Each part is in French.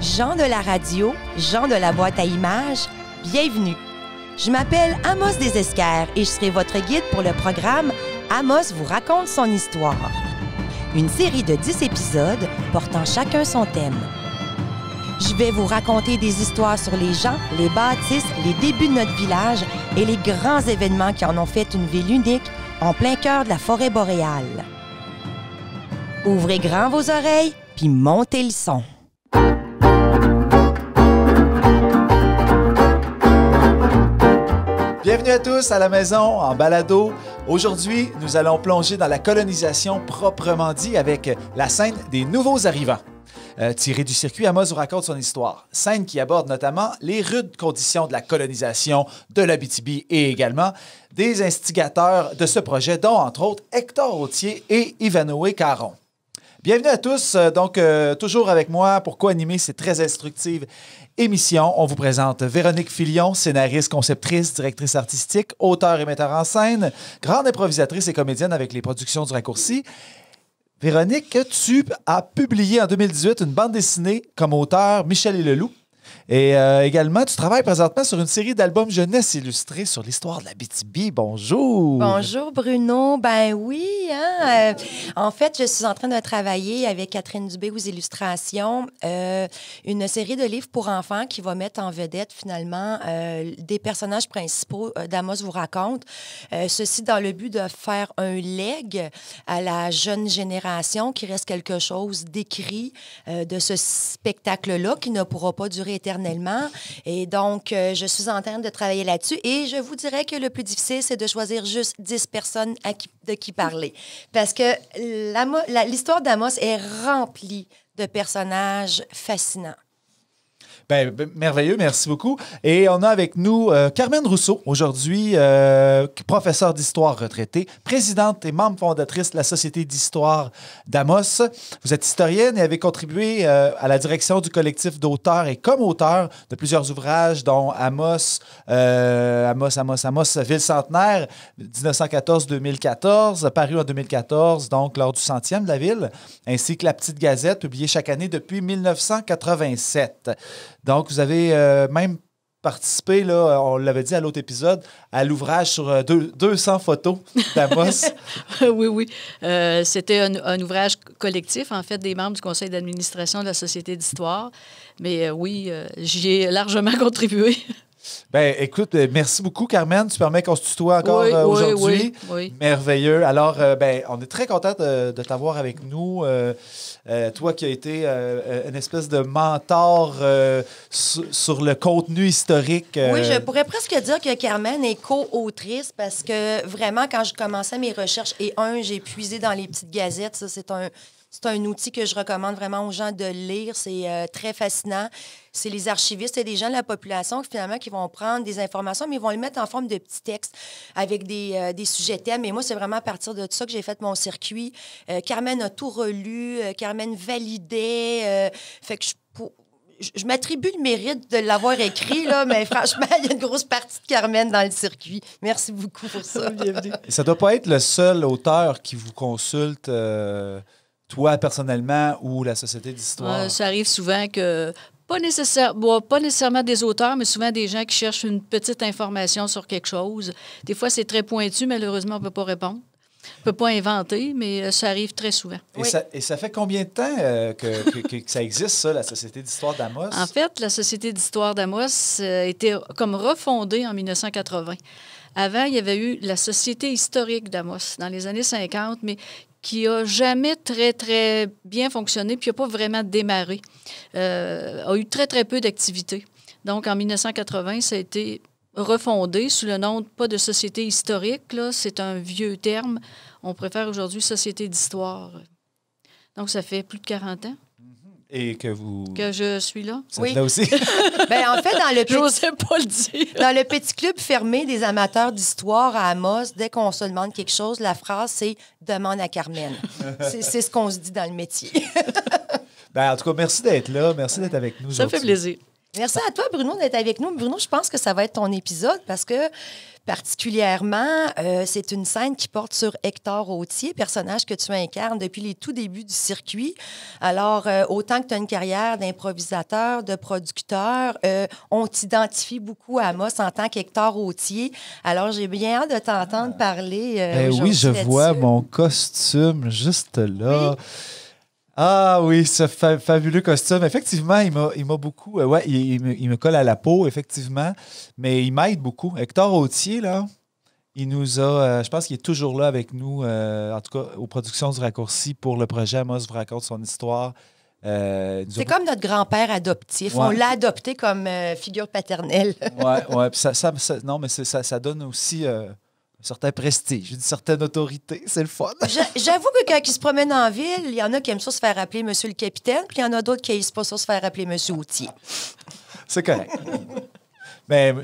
Jean de la radio, Jean de la boîte à images, bienvenue. Je m'appelle Amos Desesquers et je serai votre guide pour le programme Amos vous raconte son histoire. Une série de 10 épisodes portant chacun son thème. Je vais vous raconter des histoires sur les gens, les bâtisses, les débuts de notre village et les grands événements qui en ont fait une ville unique en plein cœur de la forêt boréale. Ouvrez grand vos oreilles, puis montez le son. Bienvenue à tous à la maison en balado. Aujourd'hui, nous allons plonger dans la colonisation proprement dit avec la scène des nouveaux arrivants. Euh, tiré du circuit, Amos vous raconte son histoire. Scène qui aborde notamment les rudes conditions de la colonisation de l'Abitibi et également des instigateurs de ce projet, dont entre autres Hector Autier et Ivanoé Caron. Bienvenue à tous, euh, donc euh, toujours avec moi pour co-animer ces très instructives émissions. On vous présente Véronique Filion, scénariste, conceptrice, directrice artistique, auteure et metteur en scène, grande improvisatrice et comédienne avec les productions du Raccourci. Véronique, tu as publié en 2018 une bande dessinée comme auteur Michel et le Loup. Et euh, également, tu travailles présentement sur une série d'albums jeunesse illustrés sur l'histoire de la BTB. Bonjour. Bonjour Bruno. Ben oui. Hein? Euh, en fait, je suis en train de travailler avec Catherine Dubé aux illustrations euh, une série de livres pour enfants qui va mettre en vedette finalement des personnages principaux d'Amos vous raconte. Ceci dans le but de faire un leg à la jeune génération qui reste quelque chose d'écrit de ce spectacle-là qui ne pourra pas durer éternellement. Et donc, euh, je suis en train de travailler là-dessus. Et je vous dirais que le plus difficile, c'est de choisir juste 10 personnes à qui- de qui parler. Parce que l'histoire d'Amos est remplie de personnages fascinants. Ben, ben, merveilleux, merci beaucoup. Et on a avec nous euh, Carmen Rousseau, aujourd'hui euh, professeure d'histoire retraitée, présidente et membre fondatrice de la Société d'histoire d'Amos. Vous êtes historienne et avez contribué euh, à la direction du collectif d'auteurs et comme auteur de plusieurs ouvrages, dont Amos, Amos, Amos, Amos, Ville centenaire, 1914-2014, paru en 2014, donc lors du centième de la ville, ainsi que La Petite Gazette, publiée chaque année depuis 1987. Donc, vous avez euh, même participé, là, on l'avait dit à l'autre épisode, à l'ouvrage sur euh, deux- 200 photos d'Amos. oui, oui. Euh, C'était un, ouvrage collectif, en fait, des membres du conseil d'administration de la Société d'histoire. Mais oui, j'y ai largement contribué. Ben, écoute, euh, merci beaucoup, Carmen. Tu permets qu'on se tutoie encore Oui, euh, oui, aujourd'hui. oui, oui. Merveilleux. Alors, euh, ben, on est très content de, de t'avoir avec nous. Euh, euh, toi qui as été une espèce de mentor euh, sur, sur le contenu historique. euh, Oui, je pourrais presque dire que Carmen est co-autrice parce que vraiment, quand je commençais mes recherches, et un, j'ai puisé dans les petites gazettes. Ça, c'est un. C'est un outil que je recommande vraiment aux gens de lire. C'est euh, très fascinant. C'est les archivistes et des gens de la population qui, finalement, qui vont prendre des informations, mais ils vont les mettre en forme de petits textes avec des, euh, des sujets thèmes. Et moi, c'est vraiment à partir de ça que j'ai fait mon circuit. Euh, Carmen a tout relu. euh, Carmen validait. euh, fait que je, pour- je, je m'attribue le mérite de l'avoir écrit, là, mais franchement, il y a une grosse partie de Carmen dans le circuit. Merci beaucoup pour ça. Bienvenue. Ça doit pas être le seul auteur qui vous consulte, euh, toi personnellement ou la Société d'histoire? Euh, ça arrive souvent que, pas, nécessaire, bon, pas nécessairement des auteurs, mais souvent des gens qui cherchent une petite information sur quelque chose. Des fois, c'est très pointu, malheureusement, on ne peut pas répondre. On ne peut pas inventer, mais euh, ça arrive très souvent. Et, Oui. ça, et ça fait combien de temps euh, que, que- que- que ça existe, ça, la Société d'histoire d'Amos? En fait, la Société d'histoire d'Amos euh, a été comme refondée en 1980. Avant, il y avait eu la Société historique d'Amos dans les années 50, mais qui a jamais très, très bien fonctionné, puis n'a pas vraiment démarré. Euh, a eu très, très peu d'activité. Donc, en 1980, ça a été refondé sous le nom, pas de Société historique, c'est un vieux terme. On préfère aujourd'hui Société d'histoire. Donc, ça fait plus de 40 ans Et que vous... que je suis là. Vous êtes Oui. là aussi? Ben, en fait, dans le, petit, pas le dire. dans le petit club fermé des amateurs d'histoire à Amos, dès qu'on se demande quelque chose, la phrase, c'est « demande à Carmen ». C'est ce qu'on se dit dans le métier. ben, en tout cas, merci d'être là. Merci d'être avec nous Ça me fait plaisir. Merci à toi, Bruno, d'être avec nous. Bruno, je pense que ça va être ton épisode parce que particulièrement, euh, c'est une scène qui porte sur Hector Autier, personnage que tu incarnes depuis les tout débuts du circuit. Alors, euh, autant que tu as une carrière d'improvisateur, de producteur, euh, on t'identifie beaucoup à Amos en tant qu'Hector Autier. Alors, j'ai bien hâte de t'entendre parler. Ben oui, je vois mon costume juste là. Ah oui, ce fabuleux costume. Effectivement, il m'a beaucoup. Euh, ouais, il, me, colle à la peau, effectivement. Mais il m'aide beaucoup. Hector Autier, là, il nous a. Euh, je pense qu'il est toujours là avec nous, euh, en tout cas, aux productions du raccourci pour le projet Amos vous raconte son histoire. c'est comme notre grand-père adoptif. On l'a adopté comme figure paternelle. oui, ouais. Ça, ça, non, mais ça, ça donne aussi un certain prestige, une certaine autorité. C'est le fun. J'avoue que quand ils se promènent en ville, il y en a qui aiment ça se faire appeler Monsieur le Capitaine, puis il y en a d'autres qui n'aiment pas ça se faire appeler Monsieur Outier. C'est correct. Mais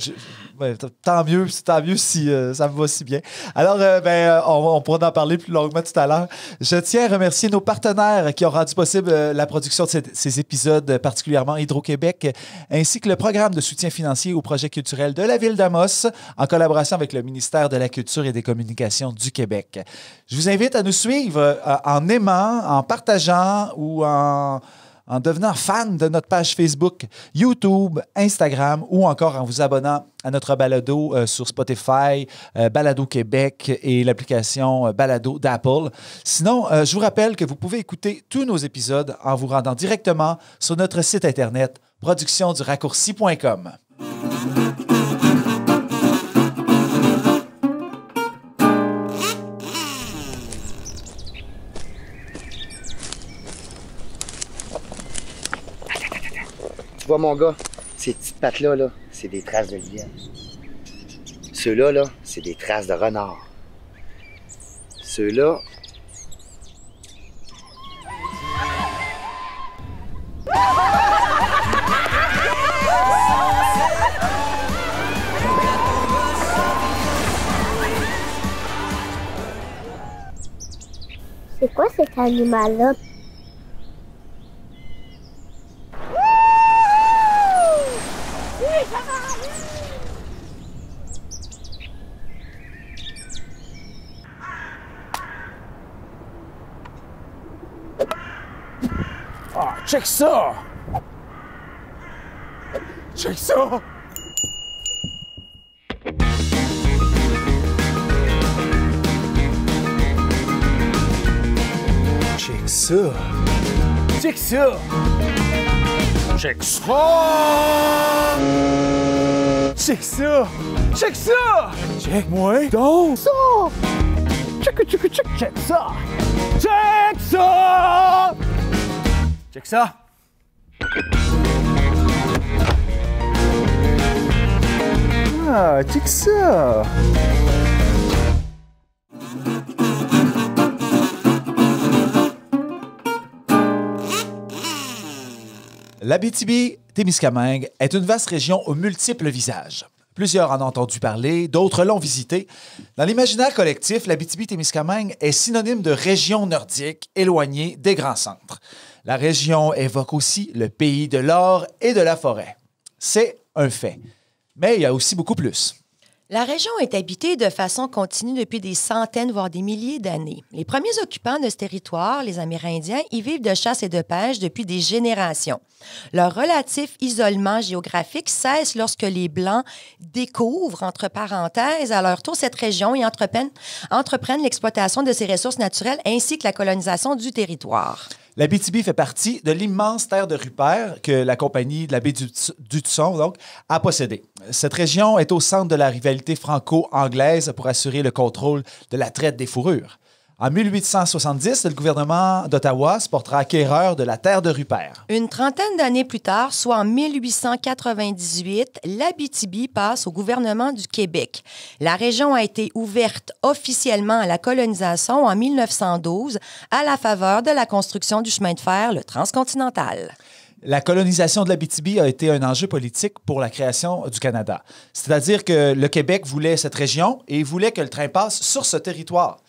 tant mieux, tant mieux si euh, ça me va si bien. Alors, euh, ben, euh, on, pourra en parler plus longuement tout à l'heure. Je tiens à remercier nos partenaires qui ont rendu possible la production de ces, épisodes, particulièrement Hydro-Québec, ainsi que le programme de soutien financier au projet culturel de la ville d'Amos, en collaboration avec le ministère de la Culture et des Communications du Québec. Je vous invite à nous suivre en aimant, en partageant ou en en devenant fan de notre page Facebook, YouTube, Instagram ou encore en vous abonnant à notre balado euh, sur Spotify, euh, Balado Québec et l'application euh, Balado d'Apple. Sinon, je vous rappelle que vous pouvez écouter tous nos épisodes en vous rendant directement sur notre site internet productionduraccourci.com. Tu vois, mon gars, ces petites pattes-là, -là, c'est des traces de lièvre. Ceux-là, là, c'est des traces de renard. Ceux-là. C'est quoi cet animal-là? Check ça! Check ça! Check ça! Check ça! Check ça! Check ça! Check ça! Check moi! Check, check, check, check! Check ça! Check ça. Ah, check ça. L'Abitibi-Témiscamingue est une vaste région aux multiples visages. Plusieurs en ont entendu parler, d'autres l'ont visité. Dans l'imaginaire collectif, l'Abitibi-Témiscamingue est synonyme de région nordique éloignée des grands centres. La région évoque aussi le pays de l'or et de la forêt. C'est un fait. Mais il y a aussi beaucoup plus. La région est habitée de façon continue depuis des centaines, voire des milliers d'années. Les premiers occupants de ce territoire, les Amérindiens, y vivent de chasse et de pêche depuis des générations. Leur relatif isolement géographique cesse lorsque les Blancs découvrent, entre parenthèses, à leur tour cette région et entreprennent, entreprennent l'exploitation de ses ressources naturelles ainsi que la colonisation du territoire. La BTB fait partie de l'immense terre de Rupert que la compagnie de la baie du, du donc, a possédée. Cette région est au centre de la rivalité franco-anglaise pour assurer le contrôle de la traite des fourrures. En 1870, le gouvernement d'Ottawa se portera acquéreur de la terre de Rupert. Une trentaine d'années plus tard, soit en 1898, l'Abitibi passe au gouvernement du Québec. La région a été ouverte officiellement à la colonisation en 1912 à la faveur de la construction du chemin de fer, le transcontinental. La colonisation de l'Abitibi a été un enjeu politique pour la création du Canada. C'est-à-dire que le Québec voulait cette région et voulait que le train passe sur ce territoire.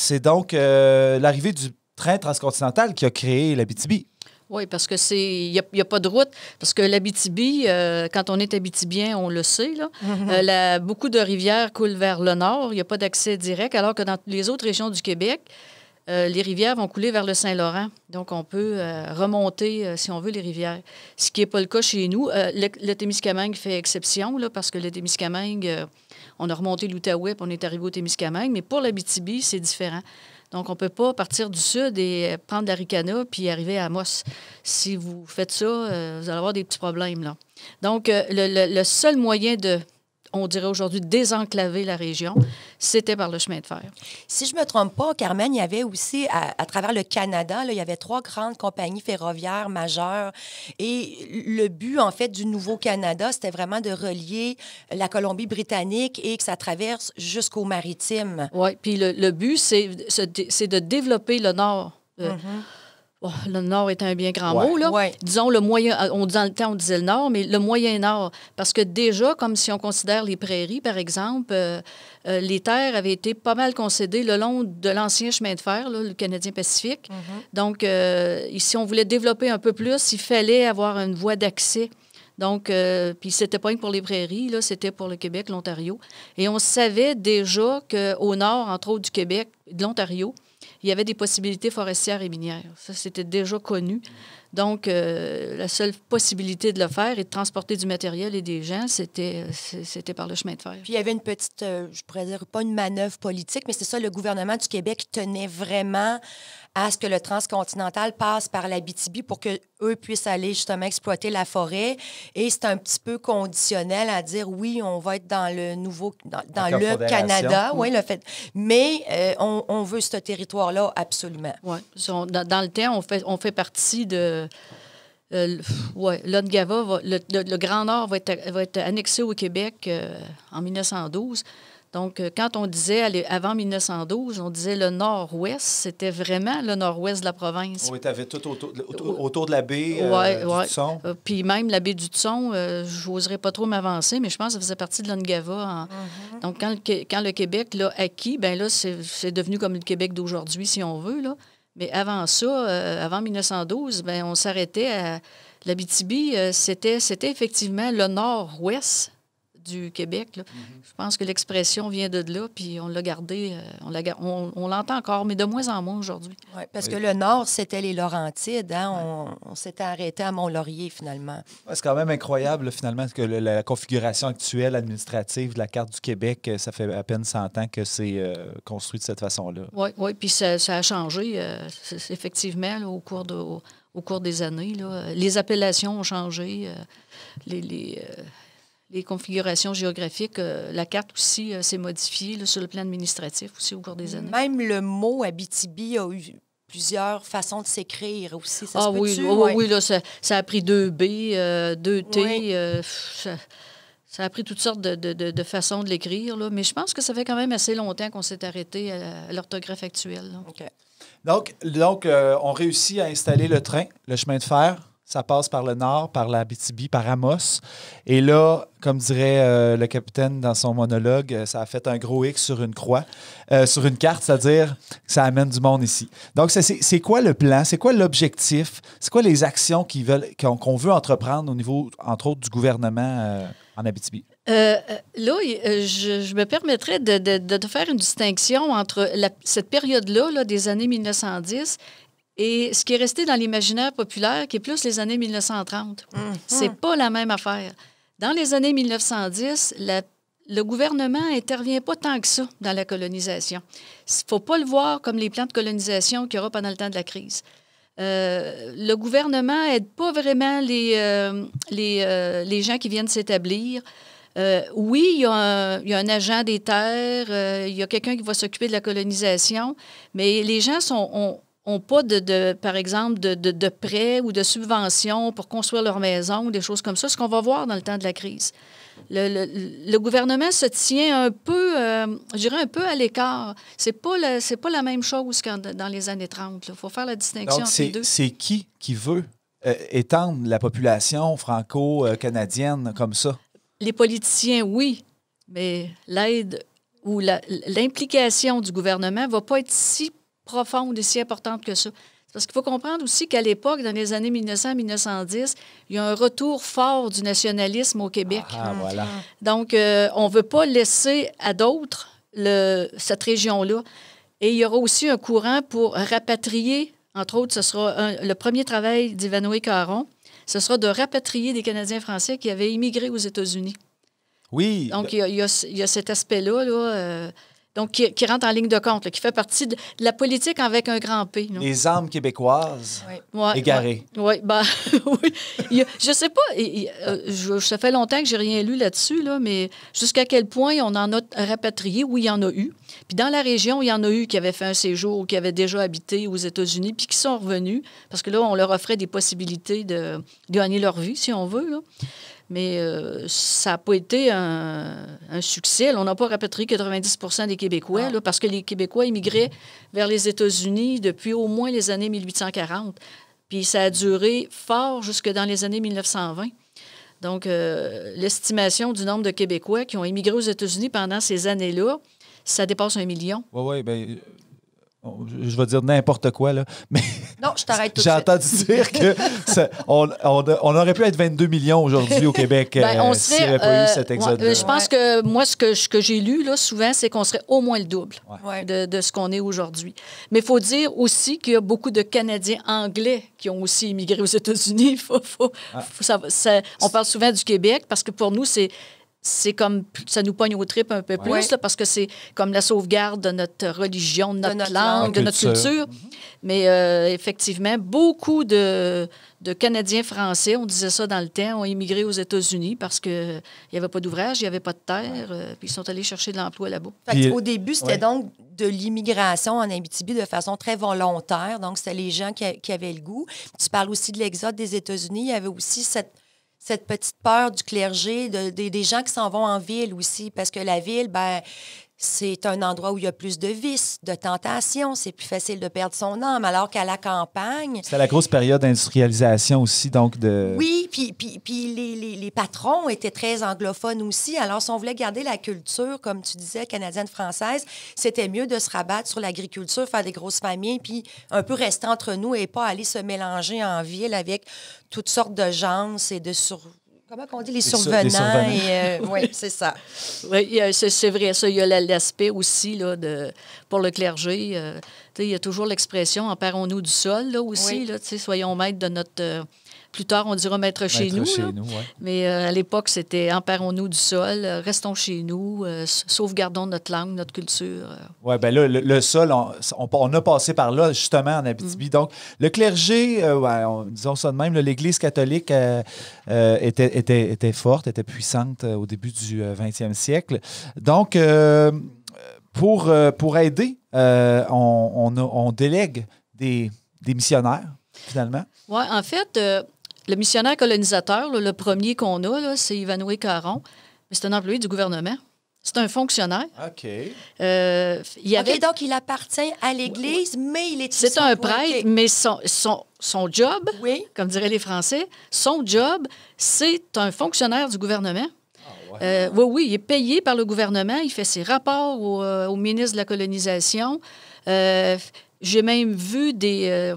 C'est donc euh, l'arrivée du train transcontinental qui a créé l'Abitibi. Oui, parce que c'est il n'y a, il y a pas de route. Parce que l'Abitibi, euh, quand on est Abitibien, on le sait, là, euh, la- beaucoup de rivières coulent vers le nord. Il n'y a pas d'accès direct, alors que dans les autres régions du Québec, euh, les rivières vont couler vers le Saint-Laurent. Donc, on peut euh, remonter, euh, si on veut, les rivières. Ce qui n'est pas le cas chez nous. Euh, le, le Témiscamingue fait exception, là, parce que le Témiscamingue, euh, on a remonté l'Outaouais, puis on est arrivé au Témiscamingue. Mais pour l'Abitibi, c'est différent. Donc, on ne peut pas partir du sud et euh, prendre la Ricana puis arriver à Amos. Si vous faites ça, euh, vous allez avoir des petits problèmes. Là. Donc, euh, le, le- le seul moyen de, on dirait aujourd'hui, désenclaver la région, c'était par le chemin de fer. Si je me trompe pas, Carmen, il y avait aussi, à, à travers le Canada, là, il y avait trois grandes compagnies ferroviaires majeures. Et le but, en fait, du Nouveau-Canada, c'était vraiment de relier la Colombie-Britannique et que ça traverse jusqu'au maritime. Oui, puis le, le but, c'est de développer le Nord. Euh, bon, le Nord est un bien grand Ouais. mot, là. Ouais. Disons le moyen, on, dans le temps, on disait le Nord, mais le moyen Nord. Parce que déjà, comme si on considère les prairies, par exemple, euh, euh, les terres avaient été pas mal concédées le long de l'ancien chemin de fer, là, le Canadien Pacifique. Donc, euh, si on voulait développer un peu plus, il fallait avoir une voie d'accès. Donc, euh, puis c'était pas pour les prairies, là, c'était pour le Québec, l'Ontario. Et on savait déjà qu'au nord, entre autres du Québec, de l'Ontario, il y avait des possibilités forestières et minières. Ça, c'était déjà connu. Donc, euh, la seule possibilité de le faire et de transporter du matériel et des gens, c'était, c'est- c'était par le chemin de fer. Puis il y avait une petite, euh, je pourrais dire, pas une manœuvre politique, mais c'est ça, le gouvernement du Québec tenait vraiment à ce que le transcontinental passe par l'Abitibi pour que eux puissent aller justement exploiter la forêt. Et c'est un petit peu conditionnel à dire oui, on va être dans le nouveau, dans, dans La le. Canada, oui, le fait. Mais euh, on, on veut ce territoire-là absolument. Oui. Dans, dans le temps, on fait, on fait partie de. Euh, ouais, l'Ongava va- le, le- le Grand Nord va être, va être annexé au Québec euh, en 1912. Donc, euh, quand on disait allez, avant 1912, on disait le nord-ouest, c'était vraiment le nord-ouest de la province. Oui, tu avais tout autour, autour- autour de la baie euh, Ouais, du. Tson. Euh, puis même la baie du Tson, euh, je n'oserais pas trop m'avancer, mais je pense que ça faisait partie de l'Ongava. en- Mm-hmm. Donc, quand le, Qué- quand le Québec l'a acquis, ben là, c'est devenu comme le Québec d'aujourd'hui, si on veut. Là. Mais avant ça, euh, avant 1912, ben, on s'arrêtait à l'Abitibi. euh, c'était effectivement le nord-ouest du Québec. là. Je pense que l'expression vient de là, puis on l'a gardé, euh, on l'entend encore, mais de moins en moins aujourd'hui. Ouais, parce Oui. que le nord, c'était les Laurentides. Hein? On, on s'était arrêté à Mont-Laurier, finalement. Ouais, C'est quand même incroyable, finalement, que le- la configuration actuelle administrative de la carte du Québec, euh, ça fait à peine 100 ans que c'est euh, construit de cette façon-là. Oui, oui, puis ça, ça a changé, euh, effectivement, là, au, cours de- au, au cours des années. là. Les appellations ont changé, euh, les, les, euh, les configurations géographiques, euh, la carte aussi euh, s'est modifiée là, sur le plan administratif aussi au cours des années. Même le mot Abitibi a eu plusieurs façons de s'écrire aussi. Ça ah se oui, peut-tu? oui, oui, Ouais. oui, là, ça, ça a pris deux B, euh, deux T, Oui. euh, ça, ça a pris toutes sortes de, de- de- de façons de l'écrire, mais je pense que ça fait quand même assez longtemps qu'on s'est arrêté à, à l'orthographe actuelle. là. OK. Donc, donc euh, on réussit à installer le train, le chemin de fer. Ça passe par le nord, par la par Amos. Et là, comme dirait euh, le capitaine dans son monologue, euh, ça a fait un gros X sur une croix, euh, sur une carte, c'est-à-dire que ça amène du monde ici. Donc, c'est- quoi le plan? C'est quoi l'objectif? C'est quoi les actions qu'on veut entreprendre au niveau, entre autres, du gouvernement en Abitibi? Euh, là, je, me permettrais de, de- faire une distinction entre cette période-là, là, des années 1910, et ce qui est resté dans l'imaginaire populaire, qui est plus les années 1930. C'est pas la même affaire. Dans les années 1910, la- le gouvernement intervient pas tant que ça dans la colonisation. Il faut pas le voir comme les plans de colonisation qu'il y aura pendant le temps de la crise. Euh, le gouvernement aide pas vraiment les, euh, les, euh, les gens qui viennent s'établir. Oui, il y, a un, il y a un agent des terres, il y a quelqu'un qui va s'occuper de la colonisation, mais les gens sont, ont, ont pas, de, de- par exemple, de, de, de prêts ou de subventions pour construire leur maison ou des choses comme ça, ce qu'on va voir dans le temps de la crise. Le, le- le gouvernement se tient un peu, euh, je dirais un peu à l'écart. C'est pas la, pas la même chose qu'en- dans les années 30. Il faut faire la distinction Donc, entre les c'est deux. c'est qui qui veut euh, étendre la population franco-canadienne comme ça? Les politiciens, oui, mais l'aide ou l'implication du gouvernement ne va pas être si profonde et si importante que ça. Parce qu'il faut comprendre aussi qu'à l'époque, dans les années 1900-1910, il y a un retour fort du nationalisme au Québec. Ah, voilà. Donc, euh, on ne veut pas laisser à d'autres cette région-là. Et il y aura aussi un courant pour rapatrier, entre autres, ce sera un- le premier travail d'Ivanoé Caron, ce sera de rapatrier des Canadiens français qui avaient immigré aux États-Unis. Oui. Donc, il y a, il y a- il y a cet aspect-là, là, euh, donc, qui, qui rentre en ligne de compte, là, qui fait partie de, de la politique avec un grand P. là. les âmes québécoises Ouais, égarées. Oui, ben, oui. Il je sais pas, il- il- euh, je- ça fait longtemps que j'ai rien lu là-dessus, là, mais jusqu'à quel point on en a rapatrié, oui, il y en a eu. Puis dans la région, il y en a eu qui avaient fait un séjour ou qui avaient déjà habité aux États-Unis, puis qui sont revenus, parce que là, on leur offrait des possibilités de, de gagner leur vie, si on veut. Là. Mais euh, ça n'a pas été un, un succès. Là, on n'a pas rapatrié 90% des Québécois, là, parce que les Québécois immigraient vers les États-Unis depuis au moins les années 1840. Puis ça a duré fort jusque dans les années 1920. Donc, euh, l'estimation du nombre de Québécois qui ont immigré aux États-Unis pendant ces années-là, ça dépasse un million. Oui, oui, ben, je vais dire n'importe quoi, là. Mais Non, je t'arrête tout de j'ai suite. entendu dire que ça- on, on- on aurait pu être 22 millions aujourd'hui au Québec Ben, euh, on s'il n'y serait, avait pas eu euh, cet exode. euh, je pense que moi, ce que, ce que j'ai lu là, souvent, c'est qu'on serait au moins le double Ouais. de, de ce qu'on est aujourd'hui. Mais il faut dire aussi qu'il y a beaucoup de Canadiens anglais qui ont aussi immigré aux États-Unis. Faut- faut- Ah. faut savoir- ça- on parle souvent du Québec parce que pour nous, c'est. C'est comme ça nous pogne au trip un peu plus, là, parce que c'est comme la sauvegarde de notre religion, de notre, notre langue, langue. de notre Culture. Mais euh, effectivement, beaucoup de, de Canadiens français, on disait ça dans le temps, ont immigré aux États-Unis parce qu'il n'y avait pas d'ouvrage, il n'y avait pas de terre, euh, puis ils sont allés chercher de l'emploi là-bas. Fait que Puis, au début, c'était ouais. donc de l'immigration en Abitibi de façon très volontaire. Donc, c'était les gens qui, a- qui avaient le goût. Tu parles aussi de l'exode des États-Unis. Il y avait aussi cette, cette petite peur du clergé, de- des- des gens qui s'en vont en ville aussi, parce que la ville, ben c'est un endroit où il y a plus de vices, de tentations. C'est plus facile de perdre son âme, alors qu'à la campagne, C'était la grosse période d'industrialisation aussi, donc de... oui, puis, puis, puis les, les- les patrons étaient très anglophones aussi. Alors, si on voulait garder la culture, comme tu disais, canadienne-française, c'était mieux de se rabattre sur l'agriculture, faire des grosses familles, puis un peu rester entre nous et pas aller se mélanger en ville avec toutes sortes de gens et de sur... Comment on dit? Les sur- survenants. les survenants. et, euh, oui, c'est ça. Oui, y a- c'est vrai, ça. Il y a la- l'aspect aussi là, de, pour le clergé. euh, tu sais, il y a toujours l'expression emparons-nous du sol là, aussi. Oui. Là, tu sais, soyons maîtres de notre. Plus tard, on dira maître chez Maître nous. chez nous, ouais. Mais euh, à l'époque, c'était emparons-nous du sol, euh, restons chez nous, euh, sauvegardons notre langue, notre culture. Oui, ben là, le, le sol, on, on- on a passé par là, justement, en Abitibi. Mm. Donc, le clergé, euh, ouais, on- disons ça de même, l'Église catholique était, était, était forte, était puissante au début du euh, 20e siècle. Donc, pour, pour aider, on, délègue des, des missionnaires, finalement. Ouais, en fait, euh, le missionnaire colonisateur, là, le premier qu'on a, c'est Ivanoé Caron. Mais c'est un employé du gouvernement. C'est un fonctionnaire. OK. Euh, il avait OK, donc il appartient à l'Église, mais il est... C'est un prêtre, mais son, son, son job, Oui. comme diraient les Français, son job, c'est un fonctionnaire du gouvernement. Euh, oui, oui, il est payé par le gouvernement. Il fait ses rapports au, euh, au ministre de la colonisation. Euh, J'ai même vu des, euh,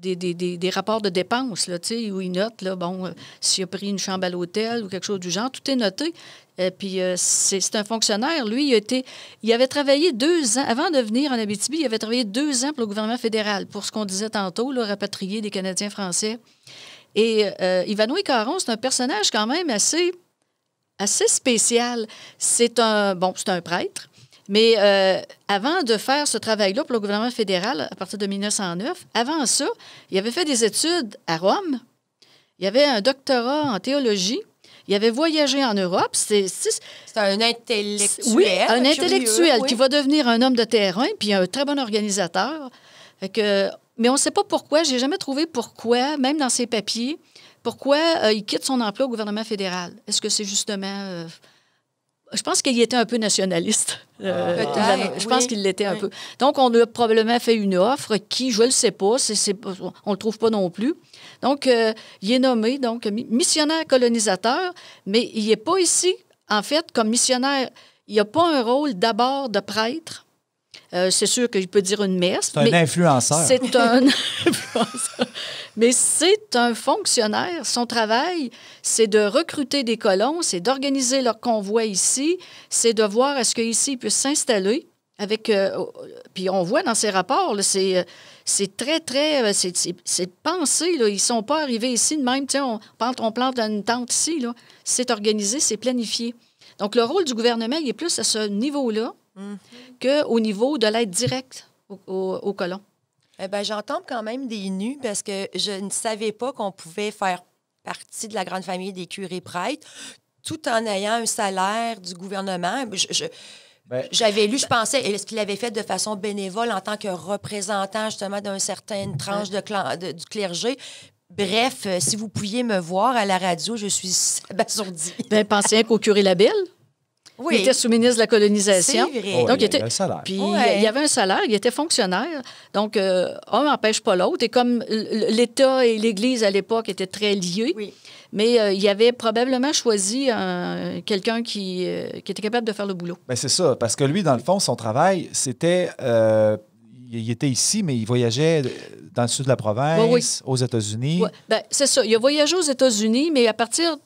des, des- des- rapports de dépenses, là, où il note, là, bon, euh, s'il a pris une chambre à l'hôtel ou quelque chose du genre, tout est noté. Et puis, euh, c'est un fonctionnaire. Lui, il, a été, il avait travaillé deux ans, avant de venir en Abitibi, il avait travaillé deux ans pour le gouvernement fédéral, pour ce qu'on disait tantôt, là, rapatrier des Canadiens français. Et euh, Caron, c'est un personnage quand même assez, assez spécial. C'est un, bon, c'est un prêtre, mais euh, avant de faire ce travail-là pour le gouvernement fédéral, à partir de 1909, avant ça, il avait fait des études à Rome. Il avait un doctorat en théologie. Il avait voyagé en Europe. C'est, un intellectuel. oui, un curieux, intellectuel oui. qui va devenir un homme de terrain, puis un très bon organisateur. Fait que, mais on ne sait pas pourquoi. J'ai jamais trouvé pourquoi, même dans ses papiers, pourquoi euh, il quitte son emploi au gouvernement fédéral. Est-ce que c'est justement... euh, je pense qu'il était un peu nationaliste. euh, je pense oui, qu'il l'était un oui. peu. Donc, on a probablement fait une offre qui, je ne le sais pas, on ne le trouve pas non plus. Donc, euh, il est nommé donc mi- missionnaire colonisateur, mais il n'est pas ici, en fait, comme missionnaire. Il n'a pas un rôle d'abord de prêtre. Euh, c'est sûr qu'il peut dire une messe. C'est un mais influenceur. C'est un influenceur. Mais c'est un fonctionnaire. Son travail, c'est de recruter des colons, c'est d'organiser leur convoi ici, c'est de voir est-ce qu'ici, ils puissent s'installer avec... euh, puis on voit dans ces rapports, là, c'est... euh, c'est très, très. C'est pensé, là. Ils ne sont pas arrivés ici de même. Tiens, on plante, on plante une tente ici, là. C'est organisé, c'est planifié. Donc, le rôle du gouvernement, il est plus à ce niveau-là qu'au niveau de l'aide directe aux, aux- aux colons. Eh ben, j'entends quand même des nus parce que je ne savais pas qu'on pouvait faire partie de la grande famille des curés prêtres tout en ayant un salaire du gouvernement. Je- je- Ben- J'avais lu, je pensais, est-ce qu'il l'avait fait de façon bénévole en tant que représentant justement d'une certaine tranche de clan- de- du clergé. Bref, euh, si vous pouviez me voir à la radio, je suis abasourdie. Ben, pensez qu'au curé Labelle. Oui, Il était sous-ministre de la colonisation. c'est vrai. Donc, il il y a était- un salaire. Puis Ouais. il y avait un salaire, il était fonctionnaire. Donc, euh, un n'empêche pas l'autre. Et comme l'État et l'Église à l'époque étaient très liés, Oui. mais euh, il avait probablement choisi un- quelqu'un qui, euh, qui était capable de faire le boulot. Ben, c'est ça, parce que lui, dans le fond, son travail, c'était. euh, il était ici, mais il voyageait dans le sud de la province, Oui, oui. aux États-Unis. Ouais, ben, c'est ça. Il a voyagé aux États-Unis, mais à partir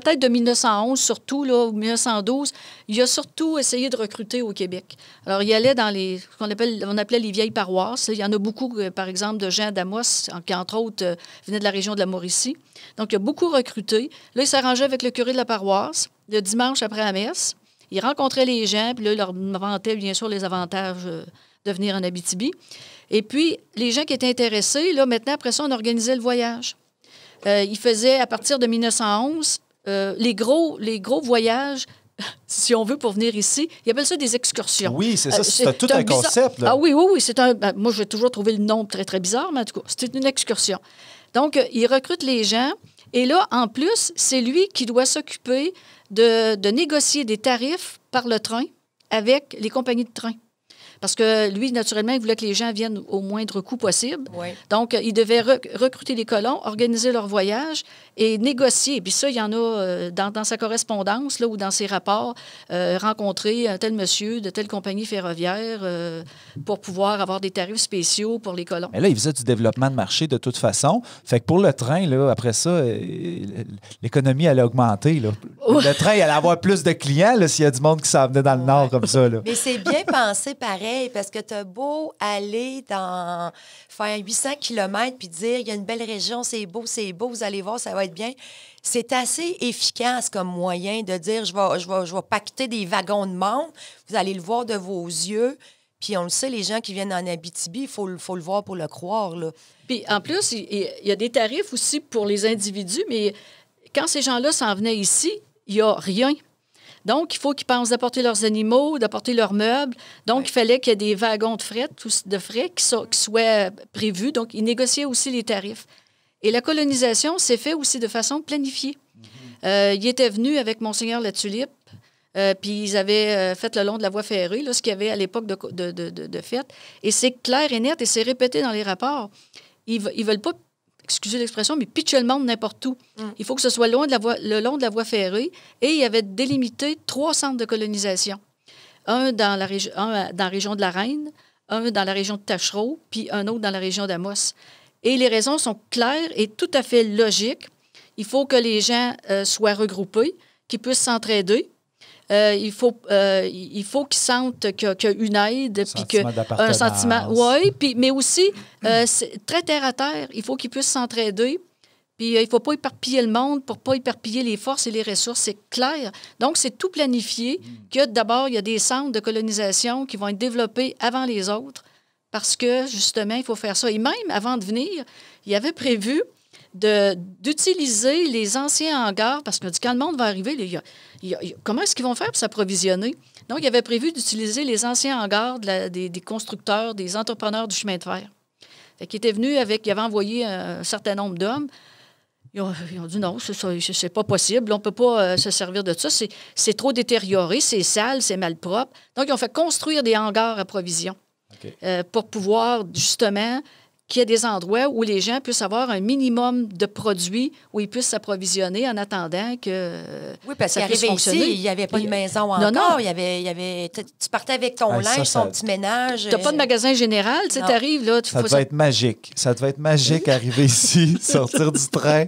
peut-être de 1911, surtout, là, ou 1912, il a surtout essayé de recruter au Québec. Alors, il allait dans les, ce qu'on on appelait les vieilles paroisses. Il y en a beaucoup, euh, par exemple, de gens d'Amos, qui, entre autres, euh, venaient de la région de la Mauricie. Donc, il a beaucoup recruté. Là, il s'arrangeait avec le curé de la paroisse, le dimanche après la messe. Il rencontrait les gens, puis là, il leur vantait, bien sûr, les avantages euh, de venir en Abitibi. Et puis, les gens qui étaient intéressés, là, maintenant, après ça, on organisait le voyage. Il faisait, à partir de 1911, euh, les, gros, les gros voyages, si on veut, pour venir ici. Ils appellent ça des excursions. Oui, c'est ça. Euh, C'est tout un concept. là. Ah oui, oui, oui. C'est un, ben, moi, j'ai toujours trouvé le nom très, très bizarre, mais en tout cas, c'était une excursion. Donc, euh, il recrute les gens. Et là, en plus, c'est lui qui doit s'occuper de, de négocier des tarifs par le train avec les compagnies de train. Parce que lui, naturellement, il voulait que les gens viennent au moindre coût possible. Oui. Donc, euh, il devait rec- recruter les colons, organiser leur voyage et négocier. Puis ça, il y en a euh, dans, dans sa correspondance là, ou dans ses rapports, euh, rencontrer un tel monsieur de telle compagnie ferroviaire euh, pour pouvoir avoir des tarifs spéciaux pour les colons. Mais là, il faisait du développement de marché de toute façon. Fait que pour le train, là, après ça, l'économie allait augmenter. Là. Le train allait avoir plus de clients là, s'il y a du monde qui s'en venait dans le nord comme ça. Là. Mais c'est bien pensé pareil, parce que tu as beau aller dans faire 800 km puis dire il y a une belle région, c'est beau, c'est beau, vous allez voir, ça va être bien. C'est assez efficace comme moyen de dire je vais, je je pacter des wagons de monde, vous allez le voir de vos yeux. Puis on le sait, les gens qui viennent en Abitibi, il faut, le- faut le voir pour le croire. Là. Puis en plus, il y a des tarifs aussi pour les individus, mais quand ces gens-là s'en venaient ici, il n'y a rien. Donc, il faut qu'ils pensent d'apporter leurs animaux, d'apporter leurs meubles. Donc, il fallait qu'il y ait des wagons de frais, tous- de frais qui, so- qui soient prévus. Donc, ils négociaient aussi les tarifs. Et la colonisation s'est faite aussi de façon planifiée. Euh, il était venu avec Monseigneur La Tulipe, euh, puis ils avaient euh, fait le long de la voie ferrée, là, ce qu'il y avait à l'époque de, de, de, de- de fête. Et c'est clair et net, et c'est répété dans les rapports. Ils ne veulent pas, excusez l'expression, mais pitcher le monde n'importe où. Il faut que ce soit loin de la voie, le long de la voie ferrée. Et il y avait délimité trois centres de colonisation. Un dans la, régi- un dans la région de la Reine, un dans la région de Tachereau, puis un autre dans la région d'Amos. Et les raisons sont claires et tout à fait logiques. Il faut que les gens euh, soient regroupés, qu'ils puissent s'entraider. Euh, il faut, euh, il faut qu'ils sentent qu'il y a- une aide, puis que un sentiment, oui, puis mais aussi euh, très terre à terre. Il faut qu'ils puissent s'entraider. Puis il ne faut pas éparpiller le monde pour pas éparpiller les forces et les ressources. C'est clair. Donc, c'est tout planifié. A d'abord, il y a des centres de colonisation qui vont être développés avant les autres parce que, justement, il faut faire ça. Et même avant de venir, il y avait prévu d'utiliser les anciens hangars parce qu'on dit quand le monde va arriver, là, il y a- il y a- il y a- comment est-ce qu'ils vont faire pour s'approvisionner? Donc, il avait prévu d'utiliser les anciens hangars de la- des, des constructeurs, des entrepreneurs du chemin de fer. Fait qu'il était venu avec, il avait envoyé un, certain nombre d'hommes. Ils ont, ils ont dit non, c'est pas possible, on ne peut pas euh, se servir de ça, c'est trop détérioré, c'est sale, c'est malpropre. Donc, ils ont fait construire des hangars à provisions OK. euh, pour pouvoir justement qu'il y ait des endroits où les gens puissent avoir un minimum de produits où ils puissent s'approvisionner en attendant que Oui, parce ça puisse fonctionner. ici, il n'y avait pas de maison Non, encore. non. Il y avait, il y avait, tu partais avec ton Ah, ça, linge, ça- ton petit ménage. Tu n'as pas de euh, magasin général, tu t'arrives, là, tu Ça faut devait être magique. Ça devait être magique arriver ici, sortir du train,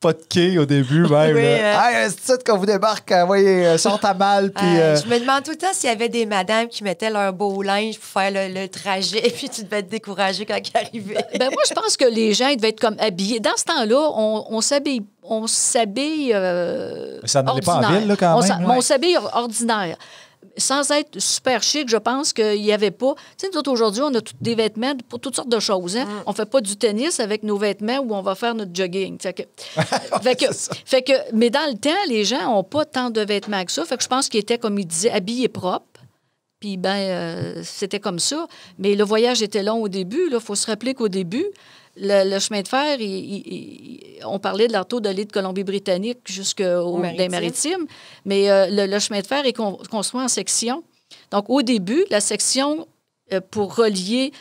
pas de quai au début même. Oui, euh. Hey, c'est ça quand vous débarque, euh, voyez, euh, sont à mal, puis... euh, euh, Je me demande tout le temps s'il y avait des madames qui mettaient leur beau linge pour faire le, le trajet, puis tu devais être découragé quand ils arrivaient. Ben moi, je pense que les gens ils devaient être comme habillés. Dans ce temps-là, on, on s'habille, on s'habille. euh, Ça n'allait pas en ordinaire. ville, là, quand on même, On s'habille or- ordinaire. Sans être super chic, je pense qu'il n'y avait pas. Tu sais, nous autres, aujourd'hui, on a tout- des vêtements pour toutes sortes de choses. Mm. Hein? On ne fait pas du tennis avec nos vêtements où on va faire notre jogging. Fait que, fait que, fait que, mais dans le temps, les gens n'ont pas tant de vêtements que ça. Fait que je pense qu'ils étaient, comme ils disaient, habillés propres. Puis, ben, euh, c'était comme ça. Mais le voyage était long au début. Il faut se rappeler qu'au début, le, le chemin de fer, il- il- il- on parlait de l'auto de l'île de Colombie-Britannique jusqu'aux Maritime. maritimes. Mais euh, le, le chemin de fer est con- construit en sections. Donc, au début, la section euh, pour relier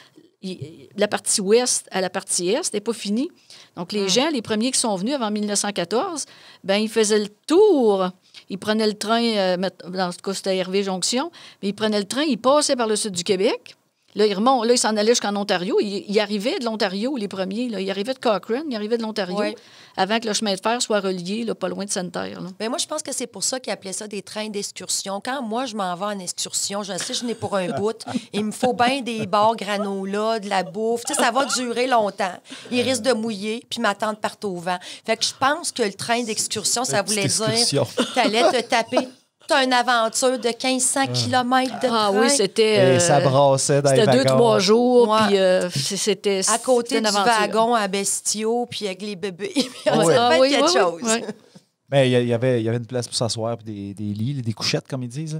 la partie ouest à la partie est n'est pas finie. Donc, les gens, les premiers qui sont venus avant 1914, ben ils faisaient le tour. Ils prenaient le train, euh, dans ce cas, c'était Hervé Jonction, mais ils prenaient le train, ils passaient par le sud du Québec. Là, ils remontent, là, ils s'en allaient jusqu'en Ontario. Ils, ils arrivaient de l'Ontario, les premiers. Là. Ils arrivaient de Cochrane, ils arrivaient de l'Ontario, Ouais. avant que le chemin de fer soit relié, là, pas loin de Sainte-Terre. Mais moi, je pense que c'est pour ça qu'ils appelaient ça des trains d'excursion. Quand moi, je m'en vais en excursion, je sais, je n'ai pour un bout. Il me faut bien des bars granola, de la bouffe. Tu sais, ça va durer longtemps. Il risque de mouiller, puis ma tante part au vent. Fait que je pense que le train d'excursion, ça voulait dire excursion. tu allais te taper une aventure de 1500 km de Ah train. oui, c'était. Et euh, ça brassait dans les C'était deux, trois jours, Ouais. puis euh, c'était. à côté du aventure. wagon à bestiaux, puis avec les bébés. Ouais. s'est Ah oui, quelque oui, oui, chose. Mais il y, a- il y avait, il y avait une place pour s'asseoir, puis des, des lits, des couchettes, comme ils disent.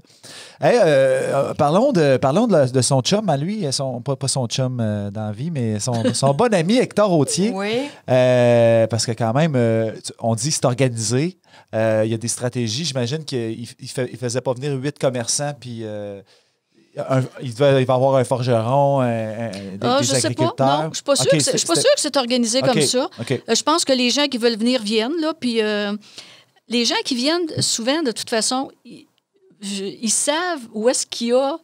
Hey, euh, euh, parlons, de, parlons de, la- de son chum à lui, son, pas, pas son chum euh, dans la vie, mais son, son bon ami Hector Autier. Oui. Euh, parce que quand même, on dit c'est organisé. Il y a des stratégies. J'imagine qu'il il faisait pas venir huit commerçants, puis un- il, devait, il va avoir un forgeron, un- un- des, Ah, des je sais pas. Non, je suis pas sûre Ok, que c'est- je suis pas sûre que c'est organisé comme ça. Euh, Je pense que les gens qui veulent venir viennent, là, puis euh, les gens qui viennent, souvent, de toute façon, ils, savent où est-ce qu'il y a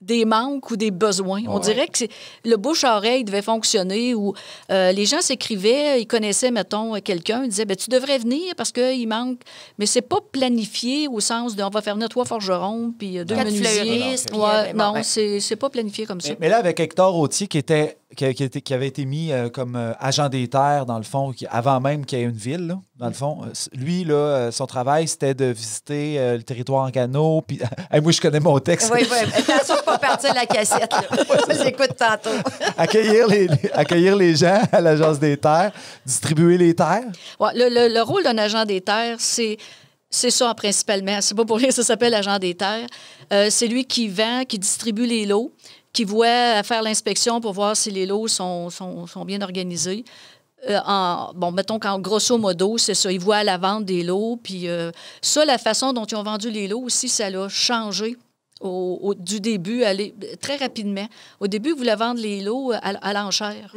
des manques ou des besoins. On dirait que c'est- le bouche-oreille devait fonctionner ou euh, les gens s'écrivaient, ils connaissaient, mettons, quelqu'un, ils disaient, ben, tu devrais venir parce qu'il manque. Mais c'est pas planifié au sens de, on va faire venir trois forgerons, puis euh, deux menuisiers. fleuristes, puis, euh, ben, bon, non, ben. c'est c'est pas planifié comme ça. Mais, mais là, avec Hector Autier, qui, était, qui, a- qui était- qui avait été mis euh, comme euh, agent des terres, dans le fond, qui- avant même qu'il y ait une ville, là, dans le fond, euh, lui, là, euh, son travail, c'était de visiter euh, le territoire en canot. Puis, Hey, moi, je connais mon texte. Oui, oui. Attention de pas partir la cassette. Là. J'écoute tantôt. accueillir, les, les- accueillir les gens à l'Agence des terres, distribuer les terres? Ouais, le, le- le rôle d'un agent des terres, c'est. C'est ça, principalement. C'est pas pour rien que ça s'appelle agent des terres. Euh, c'est lui qui vend, qui distribue les lots, qui voit à faire l'inspection pour voir si les lots sont, sont, sont bien organisés. Euh, en, bon, mettons qu'en grosso modo, c'est ça. Il voit à la vente des lots. Puis euh, ça, la façon dont ils ont vendu les lots aussi, ça l'a changé au, au- du début, aller, très rapidement. Au début, ils voulaient vendre les lots à, à l'enchère.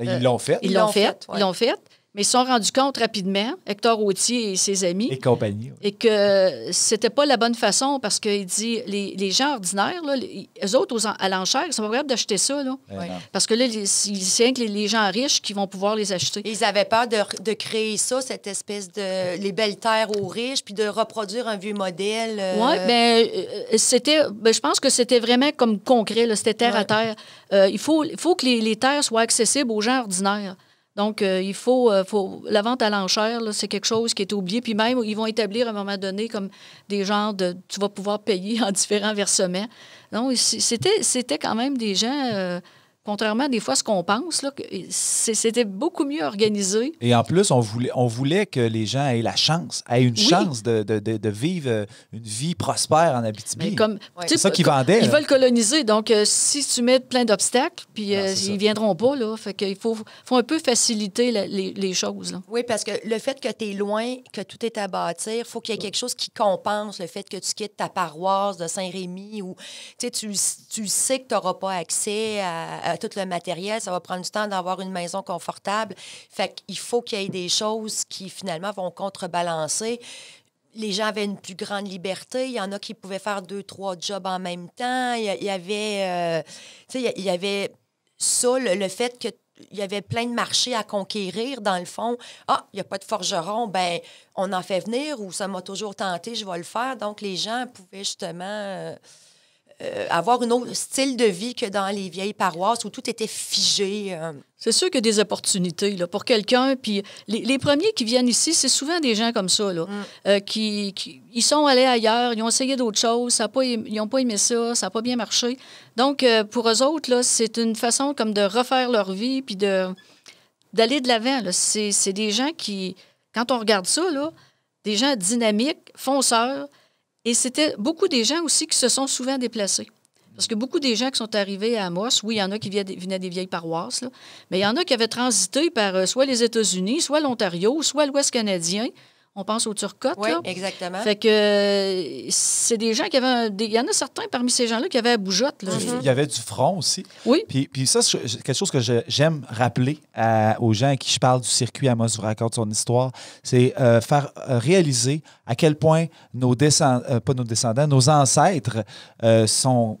Ils l'ont fait. Ils Ils l'ont l'ont fait, fait, ouais. ils l'ont fait, mais ils se sont rendus compte rapidement, Hector Autier et ses amis, Et compagnie. et que c'était pas la bonne façon parce qu'il dit les, les gens ordinaires, là, les, eux autres aux à l'enchère, ils sont pas capables d'acheter ça. Là, Euh, parce que là, c'est rien que les, les gens riches qui vont pouvoir les acheter. Ils avaient peur de, de créer ça, cette espèce de. les belles terres aux riches, puis de reproduire un vieux modèle. euh, Oui, ben, euh, c'était, ben, je pense que c'était vraiment comme concret, c'était terre à terre. Euh, il, faut, il faut que les, les terres soient accessibles aux gens ordinaires. Donc, euh, il faut, euh, faut. La vente à l'enchère, c'est quelque chose qui est oublié. Puis même, ils vont établir à un moment donné comme des genres de. Tu vas pouvoir payer en différents versements. Donc, c'était, c'était quand même des gens. Contrairement des fois à ce qu'on pense, c'était beaucoup mieux organisé. Et en plus, on voulait, on voulait que les gens aient la chance, aient une Oui. chance de, de- de- de vivre euh, une vie prospère en Abitibi. Ouais. C'est ça qu'ils vendaient, Ils là. veulent coloniser. Donc, euh, si tu mets plein d'obstacles, puis Non, euh, ils viendront pas, là. Fait qu'il faut, faut un peu faciliter la- les, les choses, là. Oui, parce que le fait que tu es loin, que tout est à bâtir, il faut qu'il y ait quelque chose qui compense le fait que tu quittes ta paroisse de Saint-Rémy ou tu sais, tu, tu sais que tu n'auras pas accès à, à tout le matériel, ça va prendre du temps d'avoir une maison confortable. Fait qu'il faut qu'il y ait des choses qui, finalement, vont contrebalancer. Les gens avaient une plus grande liberté. Il y en a qui pouvaient faire deux, trois jobs en même temps. Il y avait, euh, il y avait ça, le, le fait que il y avait plein de marchés à conquérir, dans le fond. Ah, il n'y a pas de forgeron, ben on en fait venir ou ça m'a toujours tenté, je vais le faire. Donc, les gens pouvaient justement euh, euh, avoir un autre style de vie que dans les vieilles paroisses où tout était figé. euh. C'est sûr qu'il y a des opportunités là, pour quelqu'un. Puis les, les premiers qui viennent ici, c'est souvent des gens comme ça, là, euh, qui, qui- ils sont allés ailleurs, ils ont essayé d'autres choses, ça a pas, ils n'ont pas aimé ça, ça n'a pas bien marché. Donc, pour eux autres, là, c'est une façon comme de refaire leur vie puis de d'aller de l'avant. là. C'est c'est des gens qui, quand on regarde ça, là, des gens dynamiques, fonceurs, et c'était beaucoup des gens aussi qui se sont souvent déplacés. Parce que beaucoup des gens qui sont arrivés à Amos, oui, il y en a qui venaient des vieilles paroisses, mais il y en a qui avaient transité par euh, soit les États-Unis, soit l'Ontario, soit l'Ouest canadien. On pense aux Turcottes. Oui, là. exactement. Fait que euh, c'est des gens qui avaient. Il y en a certains parmi ces gens-là qui avaient la bougeotte. Là. Il y avait du front aussi. Oui. Puis, puis ça, c'est quelque chose que j'aime rappeler à- aux gens à qui je parle du circuit Amos vous raconte son histoire, c'est euh, faire euh, réaliser à quel point nos descendants, pas nos descendants, nos ancêtres euh, sont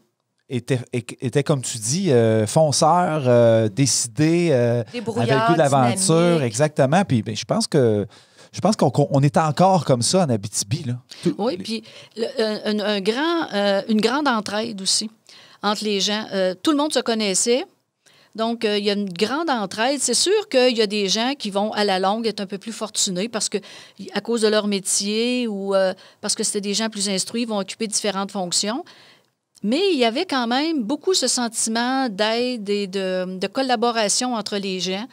étaient, étaient, comme tu dis, euh, fonceurs, euh, décidés, euh, avec le goût de l'aventure, dynamiques. exactement. Puis ben, je pense que je pense qu'on on est encore comme ça en Abitibi. Là. Tout- Oui, puis un, un- grand, euh, une grande entraide aussi entre les gens. Euh, tout le monde se connaissait. Donc, euh, il y a une grande entraide. C'est sûr qu'il y a des gens qui vont, à la longue, être un peu plus fortunés parce que, à cause de leur métier ou euh, parce que c'était des gens plus instruits, ils vont occuper différentes fonctions. Mais il y avait quand même beaucoup ce sentiment d'aide et de, de collaboration entre les gens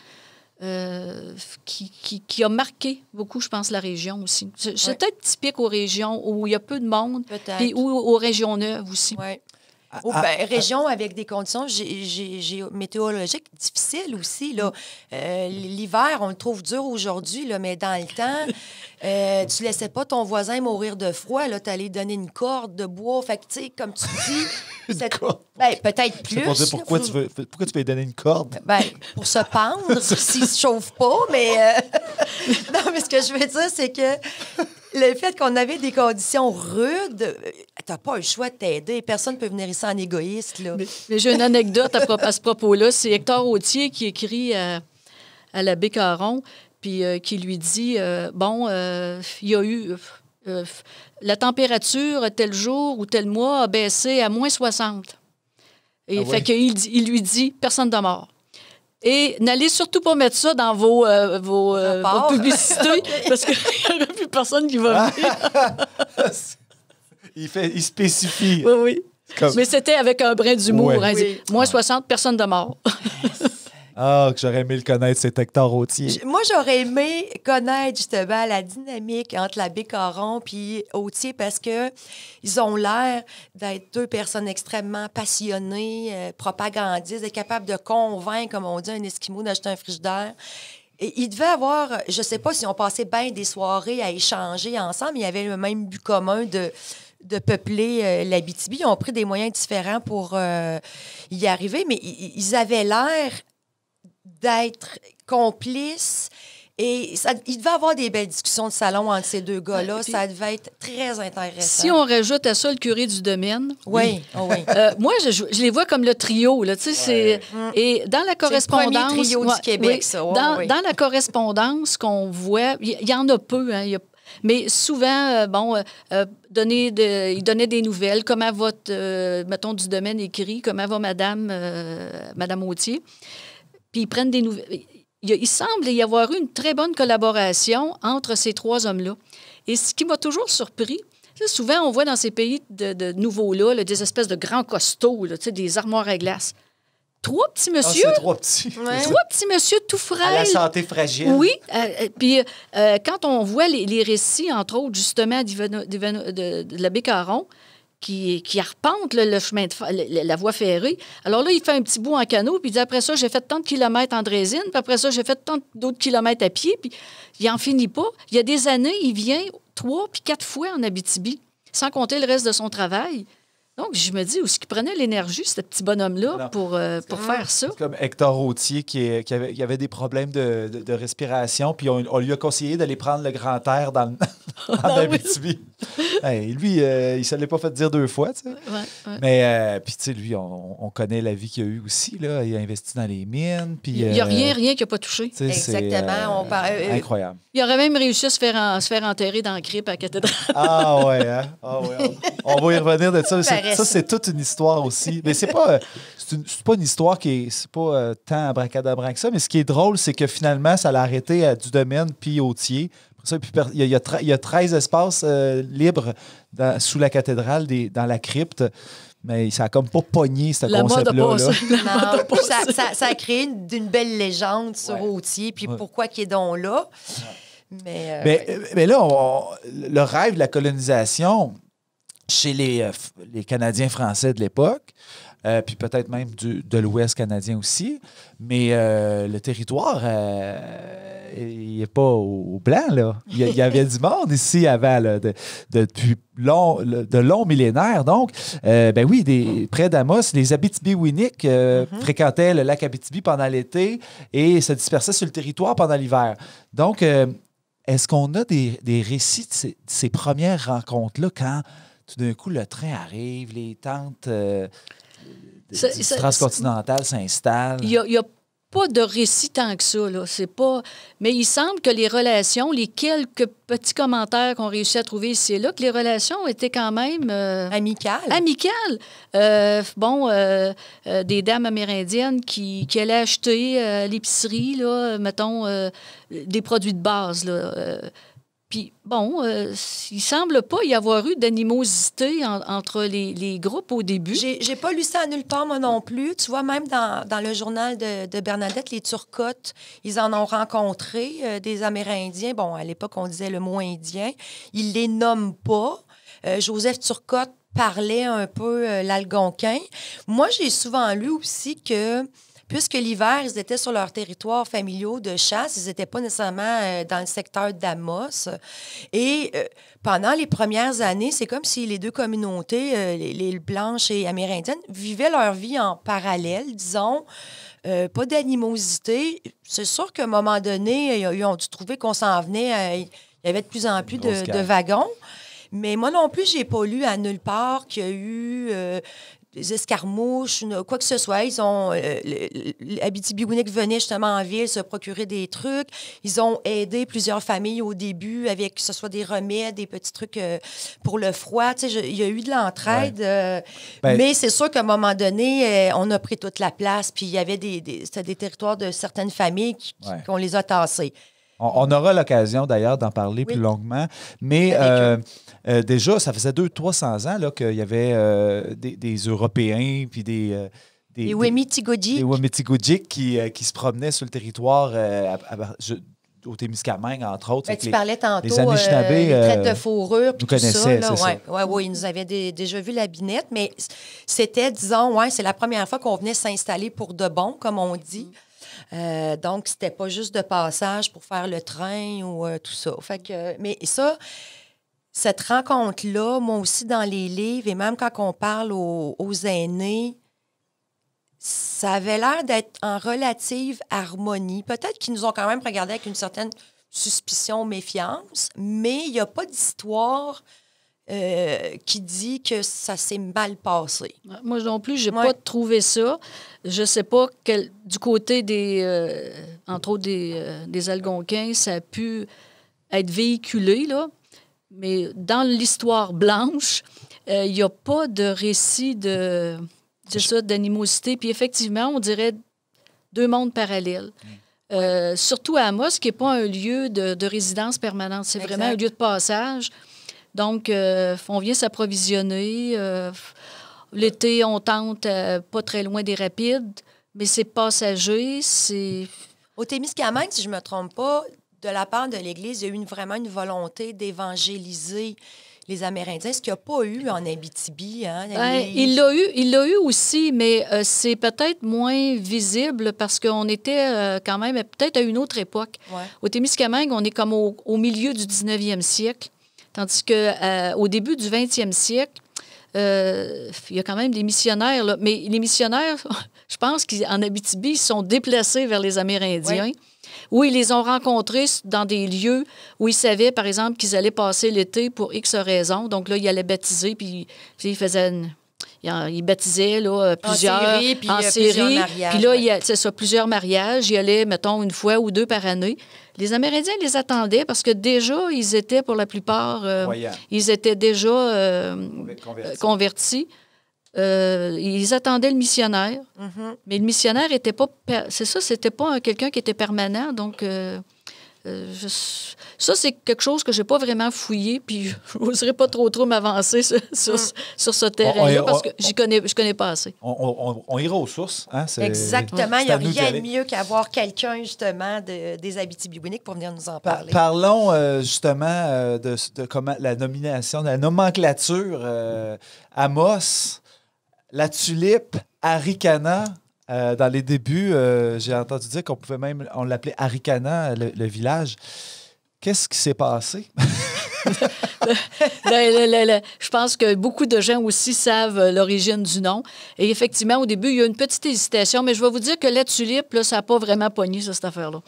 euh, qui, qui- qui a marqué beaucoup, je pense, la région aussi. C'est peut-être typique aux régions où il y a peu de monde, Peut-être. puis ou aux régions neuves aussi. Ouais. Ah, Ou ah, ben, région avec des conditions météorologiques difficiles aussi. là. Euh, L'hiver, on le trouve dur aujourd'hui, là, mais dans le temps, euh, tu laissais pas ton voisin mourir de froid. Tu allais lui donner une corde de bois. Fait que, tu sais, comme tu dis, ben, peut-être plus. pour dire là, pourquoi, tu veux, pourquoi tu veux lui donner une corde? ben, pour se pendre, s'il se chauffe pas, mais... euh, non, mais ce que je veux dire, c'est que le fait qu'on avait des conditions rudes, euh, t'as pas le choix de t'aider. Personne ne peut venir ici en égoïste, là. Mais, mais j'ai une anecdote à, à ce propos-là. C'est Hector Autier qui écrit à, à l'abbé Caron, puis euh, qui lui dit euh, Bon, euh, il y a eu. la température tel jour ou tel mois a baissé à moins 60. Et Ah fait qu'il il lui dit personne de mort. Et n'allez surtout pas mettre ça dans vos, euh, vos, euh, publicités parce qu'il n'y aura plus personne qui va venir. il, fait, il spécifie. Oui, oui. Comme- Mais c'était avec un brin d'humour. Ouais. hein, Oui. Moins 60, personne de mort. Ah, que j'aurais aimé le connaître, cet Hector Autier. Moi, j'aurais aimé connaître justement la dynamique entre l'abbé Caron puis Autier parce que ils ont l'air d'être deux personnes extrêmement passionnées, euh, propagandistes, capables de convaincre, comme on dit, un Esquimau d'acheter un frigidaire. Et ils devaient avoir, je sais pas si on passait bien des soirées à échanger ensemble, il y avait le même but commun de de peupler euh, l'Abitibi. Ils ont pris des moyens différents pour euh, y arriver, mais ils avaient l'air d'être complices. Et ça, il devait y avoir des belles discussions de salon entre ces deux gars-là. Ouais, puis- ça devait être très intéressant. Si on rajoute à ça le curé du domaine, Oui, oh oui. euh, moi, je, je les vois comme le trio. Là, tu sais, c'est- Et dans la le correspondance. premier trio du ouais, Québec, oui, ça, ouais, dans, ouais. dans la correspondance qu'on voit, il y, il y en a peu. Hein, il y a- mais souvent, euh, bon, euh, euh, donner de, ils donnaient des nouvelles. Comment votre, euh, mettons, du domaine écrit, comment va Madame, Madame Autier. Puis ils prennent des nouvelles. Il, semble y avoir eu une très bonne collaboration entre ces trois hommes-là. Et ce qui m'a toujours surpris, souvent on voit dans ces pays de, de nouveaux-là là, des espèces de grands costauds, là, des armoires à glace. Trois petits Ah, monsieur, c'est trois petits. Ouais. trois petits monsieur tout À la santé fragile. Oui, euh, euh, puis euh, quand on voit les, les récits, entre autres, justement, d'Ivano- de, de l'abbé Caron, qui, qui arpente là, le chemin de la, la voie ferrée. Alors là, il fait un petit bout en canot, puis il dit après ça, j'ai fait tant de kilomètres en drésine, puis après ça, j'ai fait tant d'autres kilomètres à pied, puis il en finit pas. Il y a des années, il vient trois puis quatre fois en Abitibi, sans compter le reste de son travail. Donc, je me dis, où est-ce qu'il prenait l'énergie, ce petit bonhomme-là, pour, euh, pour faire ça? C'est comme Hector Routier qui, est- qui avait, qui avait des problèmes de, de- de respiration, puis on, on lui a conseillé d'aller prendre le grand air dans, en Ah oui. Hey, lui, euh, il se l'est pas fait dire deux fois, tu sais. Ouais, ouais. Mais, euh, puis, tu sais, lui, on, on connaît la vie qu'il a eue aussi. Là. Il a investi dans les mines. Puis, Il n'y a euh, rien, rien qui n'a pas touché. Exactement. On par- incroyable. Il aurait même réussi à se faire, en- se faire enterrer dans le crypte à la cathédrale. Ah ouais, hein? Ah ouais, on, on va y revenir de ça. Ça, c'est toute une histoire aussi. Mais c'est pas, euh, c'est une, c'est pas une histoire qui est, c'est pas euh, tant abracadabra que ça. Mais ce qui est drôle, c'est que finalement, ça l'a arrêté à du domaine puis Autier. Ça, puis il y a, il y a tre- il y a 13 espaces euh, libres dans- sous la cathédrale, des- dans la crypte. Mais ça a comme pas pogné, ce concept-là. ça, ça- ça a créé une, d'une belle légende sur Ouais. Autier, puis Ouais. pourquoi qu'il est donc là. Mais, euh, Mais, euh, mais là, on- le rêve de la colonisation chez les, euh, les Canadiens français de l'époque, euh, puis peut-être même du- de l'Ouest canadien aussi, mais euh, le territoire, euh, il n'est pas au, blanc, là. Il y, avait du monde ici avant, là, de- de- depuis long, de longs millénaires. Donc, ben oui, des, près d'Amos, les Abitibi-Winnick euh, fréquentaient le lac Abitibi pendant l'été et se dispersaient sur le territoire pendant l'hiver. Donc, est-ce qu'on a des, des récits de ces, de ces premières rencontres-là quand tout d'un coup le train arrive, les tentes euh, Ça- du ça- transcontinental s'installent? Il n'y a, il y a pas de récit tant que ça. Là. C'est pas... Mais il semble que les relations, les quelques petits commentaires qu'on réussit à trouver ici et là, que les relations étaient quand même euh, amical. amicales. Euh, bon, euh, euh, des dames amérindiennes qui, qui allaient acheter euh, à l'épicerie, là, mettons, euh, des produits de base. Là, euh, puis, bon, euh, il semble pas y avoir eu d'animosité en- entre les, groupes au début. J'ai pas lu ça nulle part, moi non plus. Tu vois, même dans, le journal de, de Bernadette, les Turcottes, ils en ont rencontré euh, des Amérindiens. Bon, à l'époque, on disait le mot indien. Ils les nomment pas. Euh, Joseph Turcotte parlait un peu euh, l'algonquin. Moi, j'ai souvent lu aussi que puisque l'hiver, ils étaient sur leur territoire familiaux de chasse, ils n'étaient pas nécessairement euh, dans le secteur d'Amos. Et euh, pendant les premières années, c'est comme si les deux communautés, euh, les, les blanches et amérindiennes, vivaient leur vie en parallèle, disons. Euh, pas d'animosité. C'est sûr qu'à un moment donné, ils ont- dû trouver qu'on s'en venait. il y avait de plus en plus de, wagons. Mais moi non plus, j'ai pas lu à nulle part qu'il y a eu euh, des escarmouches, quoi que ce soit. Ils ont. Euh, Abitibi-Winnick venait justement en ville se procurer des trucs. Ils ont aidé plusieurs familles au début avec que ce soit des remèdes, des petits trucs euh, pour le froid. Tu sais, je- il y a eu de l'entraide. euh, Ben- mais c'est sûr qu'à un moment donné, on a pris toute la place. Puis il y avait des, des, c'était des territoires de certaines familles Ouais. qu'on les a tassés. On, aura l'occasion d'ailleurs d'en parler Oui. plus longuement. Mais euh, euh, déjà, ça faisait 200-300 ans qu'il y avait euh, des, des Européens puis des. euh, des, Les des- qui, qui se promenaient sur le territoire à- à- je- au Témiscamingue, entre autres. Ben, tu les- parlais tantôt les euh, les traites de fourrure nous tout ça. Là, ouais, ouais, ils nous avaient dé- déjà vu la binette, mais c'était, disons, ouais, c'est la première fois qu'on venait s'installer pour de bon, comme on dit. Euh, donc, c'était pas juste de passage pour faire le train ou euh, tout ça. Fait que, mais ça, cette rencontre-là, moi aussi dans les livres, et même quand on parle aux, aux aînés, ça avait l'air d'être en relative harmonie. Peut-être qu'ils nous ont quand même regardé avec une certaine suspicion, méfiance, mais il n'y a pas d'histoire euh, qui dit que ça s'est mal passé. Moi non plus, j'ai Ouais. pas trouvé ça. Je sais pas quel, du côté des, euh, entre autres des, euh, des Algonquins, ça a pu être véhiculé là. Mais dans l'histoire blanche, euh, il n'y a pas de récit de, ça, d'animosité. Puis effectivement, on dirait deux mondes parallèles. Euh, surtout à Amos, qui n'est pas un lieu de, de résidence permanente. C'est vraiment un lieu de passage. Donc, euh, on vient s'approvisionner. euh, L'été, on tente euh, pas très loin des rapides, mais c'est passager, c'est... Au Témiscamingue, si je ne me trompe pas, de la part de l'Église, il y a eu une- vraiment une volonté d'évangéliser les Amérindiens, ce qu'il n'y a pas eu en Abitibi. Hein? Il l'a eu, il l'a eu aussi, mais euh, c'est peut-être moins visible parce qu'on était euh, quand même peut-être à une autre époque. Ouais. Au Témiscamingue, on est comme au, au milieu du 19e siècle, tandis que euh, au début du 20e siècle, il y a quand même des missionnaires, là. mais les missionnaires, je pense qu'en Abitibi, ils sont déplacés vers les Amérindiens. Où ils les ont rencontrés dans des lieux où ils savaient, par exemple, qu'ils allaient passer l'été pour X raisons. Donc là, ils allaient baptiser, puis, puis ils faisaient une- ils en- ils baptisaient là, euh, plusieurs série, puis, en euh, série. plusieurs mariages, Puis là, ouais. il y a- ça, plusieurs mariages. Ils allaient, mettons, une fois ou deux par année. Les Amérindiens les attendaient parce que déjà, ils étaient pour la plupart, euh, ils étaient déjà euh, Convertis. convertis. Euh, ils attendaient le missionnaire, Mhm. mais le missionnaire était pas, c'est ça, c'était pas un- quelqu'un qui était permanent, donc euh, euh, je- ça c'est quelque chose que j'ai pas vraiment fouillé, puis je n'oserais pas trop trop m'avancer sur, sur, sur ce terrain-là on- parce que on- j'y connais, je connais pas assez. On, on- on- on ira aux sources. Hein? Exactement. Il n'y a rien de mieux qu'avoir quelqu'un, justement, de- des Abitibi-Winnick pour venir nous en Par- parler. parlons euh, justement euh, de, de comment la nomination, de la nomenclature euh, Amos, la tulipe, Aricana. euh, dans les débuts, euh, j'ai entendu dire qu'on pouvait même, on l'appelait Aricana, le, le village. Qu'est-ce qui s'est passé? Ben, le- le- le- je pense que beaucoup de gens aussi savent euh, l'origine du nom. Et effectivement, au début, il y a une petite hésitation, mais je vais vous dire que la tulipe, là, ça n'a pas vraiment pogné, ça, cette affaire-là.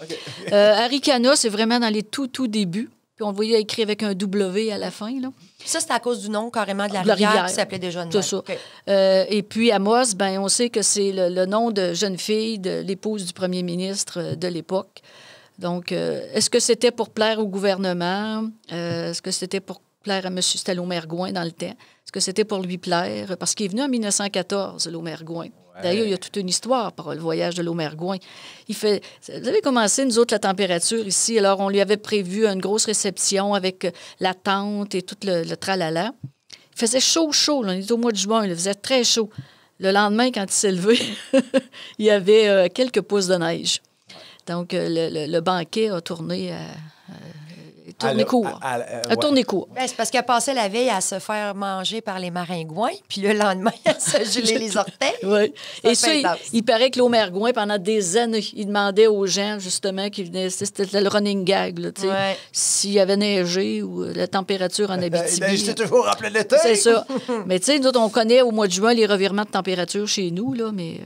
Euh, Aricana, c'est vraiment dans les tout, tout débuts. Puis on le voyait écrit avec un W à la fin. Là. Ça, c'est à cause du nom carrément de la, De la rivière, rivière. qui s'appelait déjà même. ça. Euh, et puis Amos, ben, on sait que c'est le, le nom de jeune fille de l'épouse du premier ministre euh, de l'époque. Donc, euh, est-ce que c'était pour plaire au gouvernement? Euh, est-ce que c'était pour plaire à M. C'était dans le temps? Est-ce que c'était pour lui plaire? Parce qu'il est venu en 1914, Lomergouin. D'ailleurs, il y a toute une histoire par le voyage de Lomergouin. Il fait... Vous avez commencé, nous autres, la température ici. Alors, on lui avait prévu une grosse réception avec euh, la tente et tout le, tralala. Il faisait chaud, chaud. On était au mois de juin. Il faisait très chaud. Le lendemain, quand il s'est levé, il y avait euh, quelques pouces de neige. Donc, euh, le, banquet a tourné, à- tourné Alors, court. à- à- euh, a ouais. tourné court. Ben, c'est parce qu'elle passait la veille à se faire manger par les maringouins, puis le lendemain, à se geler les orteils. Oui. Ça Et ça, il, paraît que l'Aumergouin, pendant des années, il demandait aux gens, justement, qui venaient, c'était le running gag, là, tu sais, Ouais. s'il y avait neigé ou la température en Euh, Abitibi. ben, J'étais toujours en plein été. C'est ça. Mais tu sais, nous autres, on connaît au mois de juin les revirements de température chez nous, là, mais euh,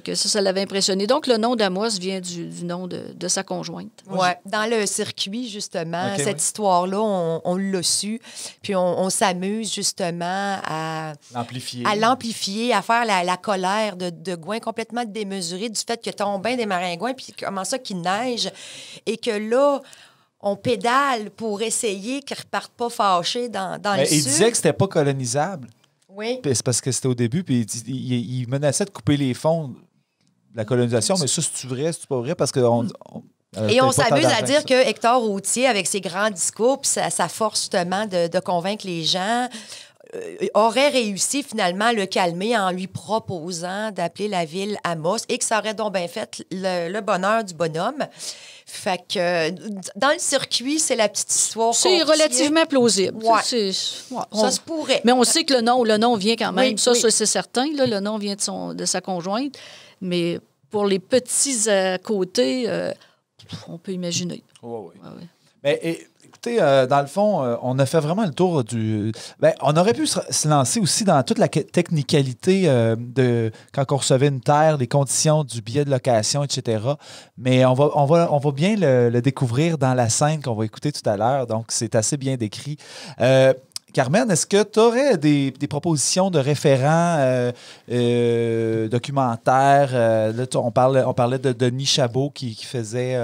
que ça, ça l'avait impressionné. Donc, le nom d'Amos vient du, du nom de, de sa conjointe. Ouais, dans le circuit, justement, cette ouais. histoire-là, on, on l'a su. Puis on, on s'amuse, justement, à, L'amplifier. à l'amplifier, à faire la, la colère de, de Gouin complètement démesurée du fait que tombe bien des maringouins, puis comment ça qu'il neige. Et que là, on pédale pour essayer qu'ils ne repartent pas fâchés dans, dans Mais le il sud. disait que c'était pas colonisable. Oui. C'est parce que c'était au début, puis il, dit- il- il menaçait de couper les fonds de la colonisation. Mais ça, c'est-tu vrai, c'est pas vrai? Parce que on, on- euh, Et on s'amuse à dire ça. que Hector Routier, avec ses grands discours, puis sa, sa force justement de, de convaincre les gens, aurait réussi finalement à le calmer en lui proposant d'appeler la ville Amos et que ça aurait donc bien fait le, le bonheur du bonhomme. Fait que euh, dans le circuit, c'est la petite histoire. C'est relativement plausible. Ouais. Ça on- se pourrait. Mais on sait que le nom, le nom vient quand même. Oui, ça, oui. ça, c'est certain. Là, le nom vient de, son, de sa conjointe. Mais pour les petits à côté, euh, on peut imaginer. Ouais, ouais. Mais et- euh, dans le fond, euh, on a fait vraiment le tour du. Ben, on aurait pu se, lancer aussi dans toute la technicalité euh, de quand on recevait une terre, les conditions du billet de location, etc. Mais on va, on va, bien le, découvrir dans la scène qu'on va écouter tout à l'heure. Donc, c'est assez bien décrit. Carmen, est-ce que tu aurais des, propositions de référents documentaires? On, parlait, de Denis Chabot qui faisait.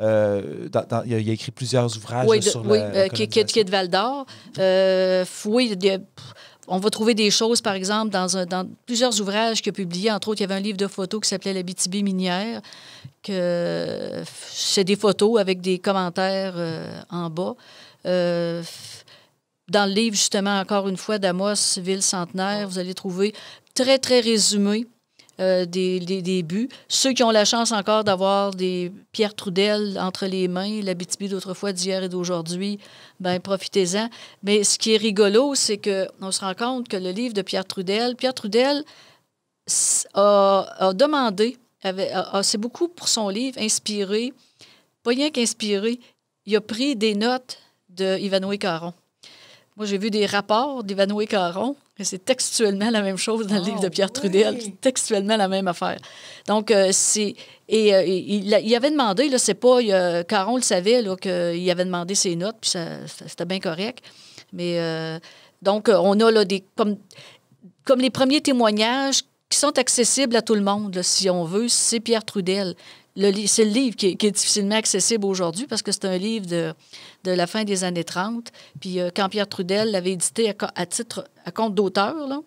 Euh, dans- dans- il, a, écrit plusieurs ouvrages oui, de- sur oui, la, qui, qui- est de Val d'Or. Oui, il y a- on va trouver des choses, par exemple, dans, un- dans plusieurs ouvrages qu'il a publiés. Entre autres, il y avait un livre de photos qui s'appelait La BTB minière, que c'est des photos avec des commentaires euh, en bas. Euh, dans le livre, justement, encore une fois, d'Amos, Ville centenaire, vous allez trouver très, très résumé euh, des, des, des buts. Ceux qui ont la chance encore d'avoir des Pierre Trudel entre les mains, la BTB d'autrefois, d'hier et d'aujourd'hui, ben profitez-en. Mais ce qui est rigolo, c'est qu'on se rend compte que le livre de Pierre Trudel, Pierre Trudel a, demandé, c'est beaucoup pour son livre, inspiré, pas rien qu'inspiré, il a pris des notes de Ivanoé Caron. Moi, j'ai vu des rapports d'Ivanoé Caron C'est textuellement la même chose dans le livre de Pierre Trudel. oui. Textuellement la même affaire. Donc, euh, c'est. Et euh, il, il avait demandé, là, c'est pas. Caron le savait, là, qu'il avait demandé ses notes, puis ça- ça- c'était bien correct. Mais. euh, donc, euh, on a, là, des. Comme, comme les premiers témoignages qui sont accessibles à tout le monde, là, si on veut, c'est Pierre Trudel. C'est le livre qui est, qui est difficilement accessible aujourd'hui parce que c'est un livre de, de la fin des années 30. Puis euh, quand Pierre Trudel l'avait édité à, titre, à compte d'auteur, là,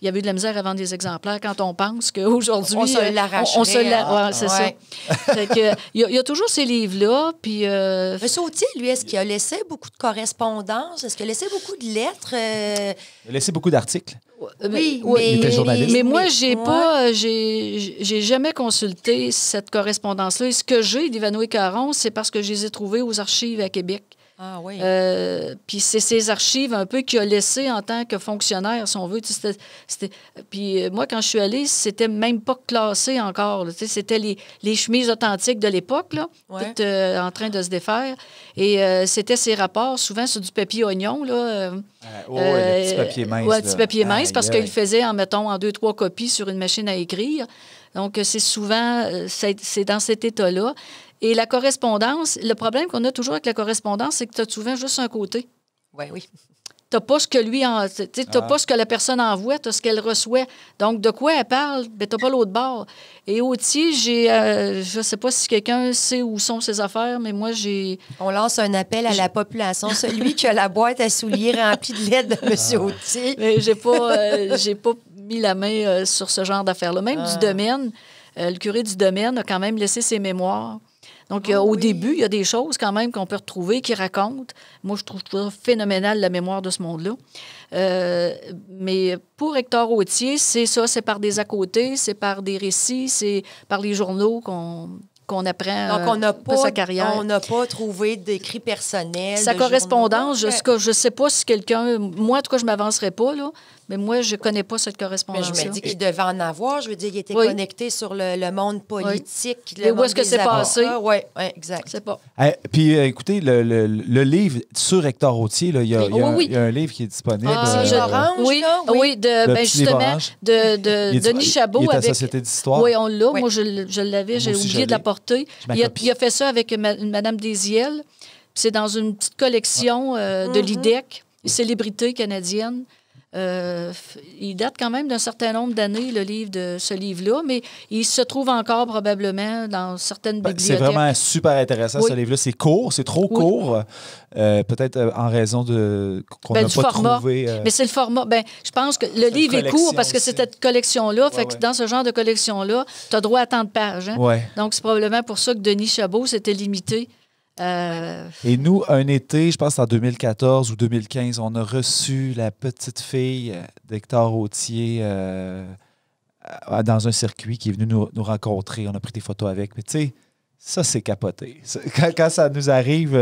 il y avait eu de la misère à vendre des exemplaires quand on pense qu'aujourd'hui... On se euh, l'arracherait, on- on se l'a- hein. ouais, c'est Ouais. ça. Fait que, il, y a, il y a toujours ces livres-là, puis... euh, M. Autier, lui, est-ce qu'il a laissé beaucoup de correspondance? Est-ce qu'il a laissé beaucoup de lettres? euh, Il a laissé beaucoup d'articles. Euh, Oui, oui, mais... Mais moi, j'ai ouais. pas, j'ai, j'ai jamais consulté cette correspondance-là. Et ce que j'ai d'Ivano et Caron, c'est parce que je les ai trouvés aux archives à Québec. Ah oui. Euh, puis c'est ces archives un peu qu'il a laissé en tant que fonctionnaire, si on veut. C'était- Puis euh, moi, quand je suis allée, c'était même pas classé encore. C'était les, les chemises authentiques de l'époque, là, Ouais. toutes euh, en train de se défaire. Et euh, c'était ces rapports, souvent sur du papier oignon. Là, euh, Oh, le petit papier mince. là. petit papier mince, parce qu'il faisait, en mettons, en deux, trois copies sur une machine à écrire. Donc, c'est souvent, c'est c'est dans cet état-là. Et la correspondance, le problème qu'on a toujours avec la correspondance, c'est que tu as souvent juste un côté. Oui, oui. Tu n'as pas ce que lui, en, tu n'as Ah. pas ce que la personne envoie, tu as ce qu'elle reçoit. Donc, de quoi elle parle, ben, tu n'as pas l'autre bord. Et Autier, j'ai, euh, je ne sais pas si quelqu'un sait où sont ses affaires, mais moi, j'ai. On lance un appel à la population. Celui qui a la boîte à souliers remplie de lettres de M. Autier. Mais j'ai pas, euh, j'ai pas mis la main euh, sur ce genre d'affaires-là. Même Ah. du domaine, euh, le curé du domaine a quand même laissé ses mémoires. Donc, Ah au oui. début, il y a des choses quand même qu'on peut retrouver qui racontent. Moi, je trouve ça phénoménal, la mémoire de ce monde-là. Euh, mais pour Hector Autier, c'est ça, c'est par des à côté, c'est par des récits, c'est par les journaux qu'on qu'on apprend Donc, on euh, n'a de pas, sa carrière. on n'a pas trouvé d'écrit personnel. Sa correspondance, je ne sais pas si quelqu'un. Moi, en tout cas, je ne m'avancerai pas, là, mais moi, je ne connais pas cette Mais correspondance. je me dis qu'il devait en avoir. Je veux dire, il était Oui. connecté sur le, le monde politique. Et où est-ce que c'est passé? Oui, ouais, exact. Je sais pas. Puis, euh, écoutez, le, le- le livre sur Hector Routier, là, il, y a, Oui. il y a Oui, un, oui. il y a un livre qui est disponible. Ah, euh, je- orange, oui, là, oui. oui, de, Le ben, justement, de, de il est- Denis Chabot Il est à avec. Société d'histoire? Oui, on l'a. Oui. Moi, je, je l'avais. J'ai oublié de la porter. Il a, il a fait ça avec ma- Madame Desiel. C'est dans une petite collection euh, de Mhm. l'IDEC, célébrités canadiennes. Euh, il date quand même d'un certain nombre d'années, le livre de ce livre-là, mais il se trouve encore probablement dans certaines Ben, c'est bibliothèques. vraiment super intéressant, Oui. ce livre-là. C'est court, c'est trop Oui. court. euh, Peut-être euh, en raison de qu'on Ben, n'a du pas format. trouvé. euh, Mais c'est le format. Ben, je pense que le livre est court parce que c'est cette collection-là. Ouais, fait que ouais. dans ce genre de collection-là, tu as droit à tant de pages. hein. ouais. Donc, c'est probablement pour ça que Denis Chabot s'était limité. Euh, Et nous, un été, je pense en 2014 ou 2015, on a reçu la petite fille euh, d'Hector Autier euh, dans un circuit qui est venu nous, nous rencontrer. On a pris des photos avec. Mais tu sais, ça, c'est capoté. Quand, quand ça nous arrive,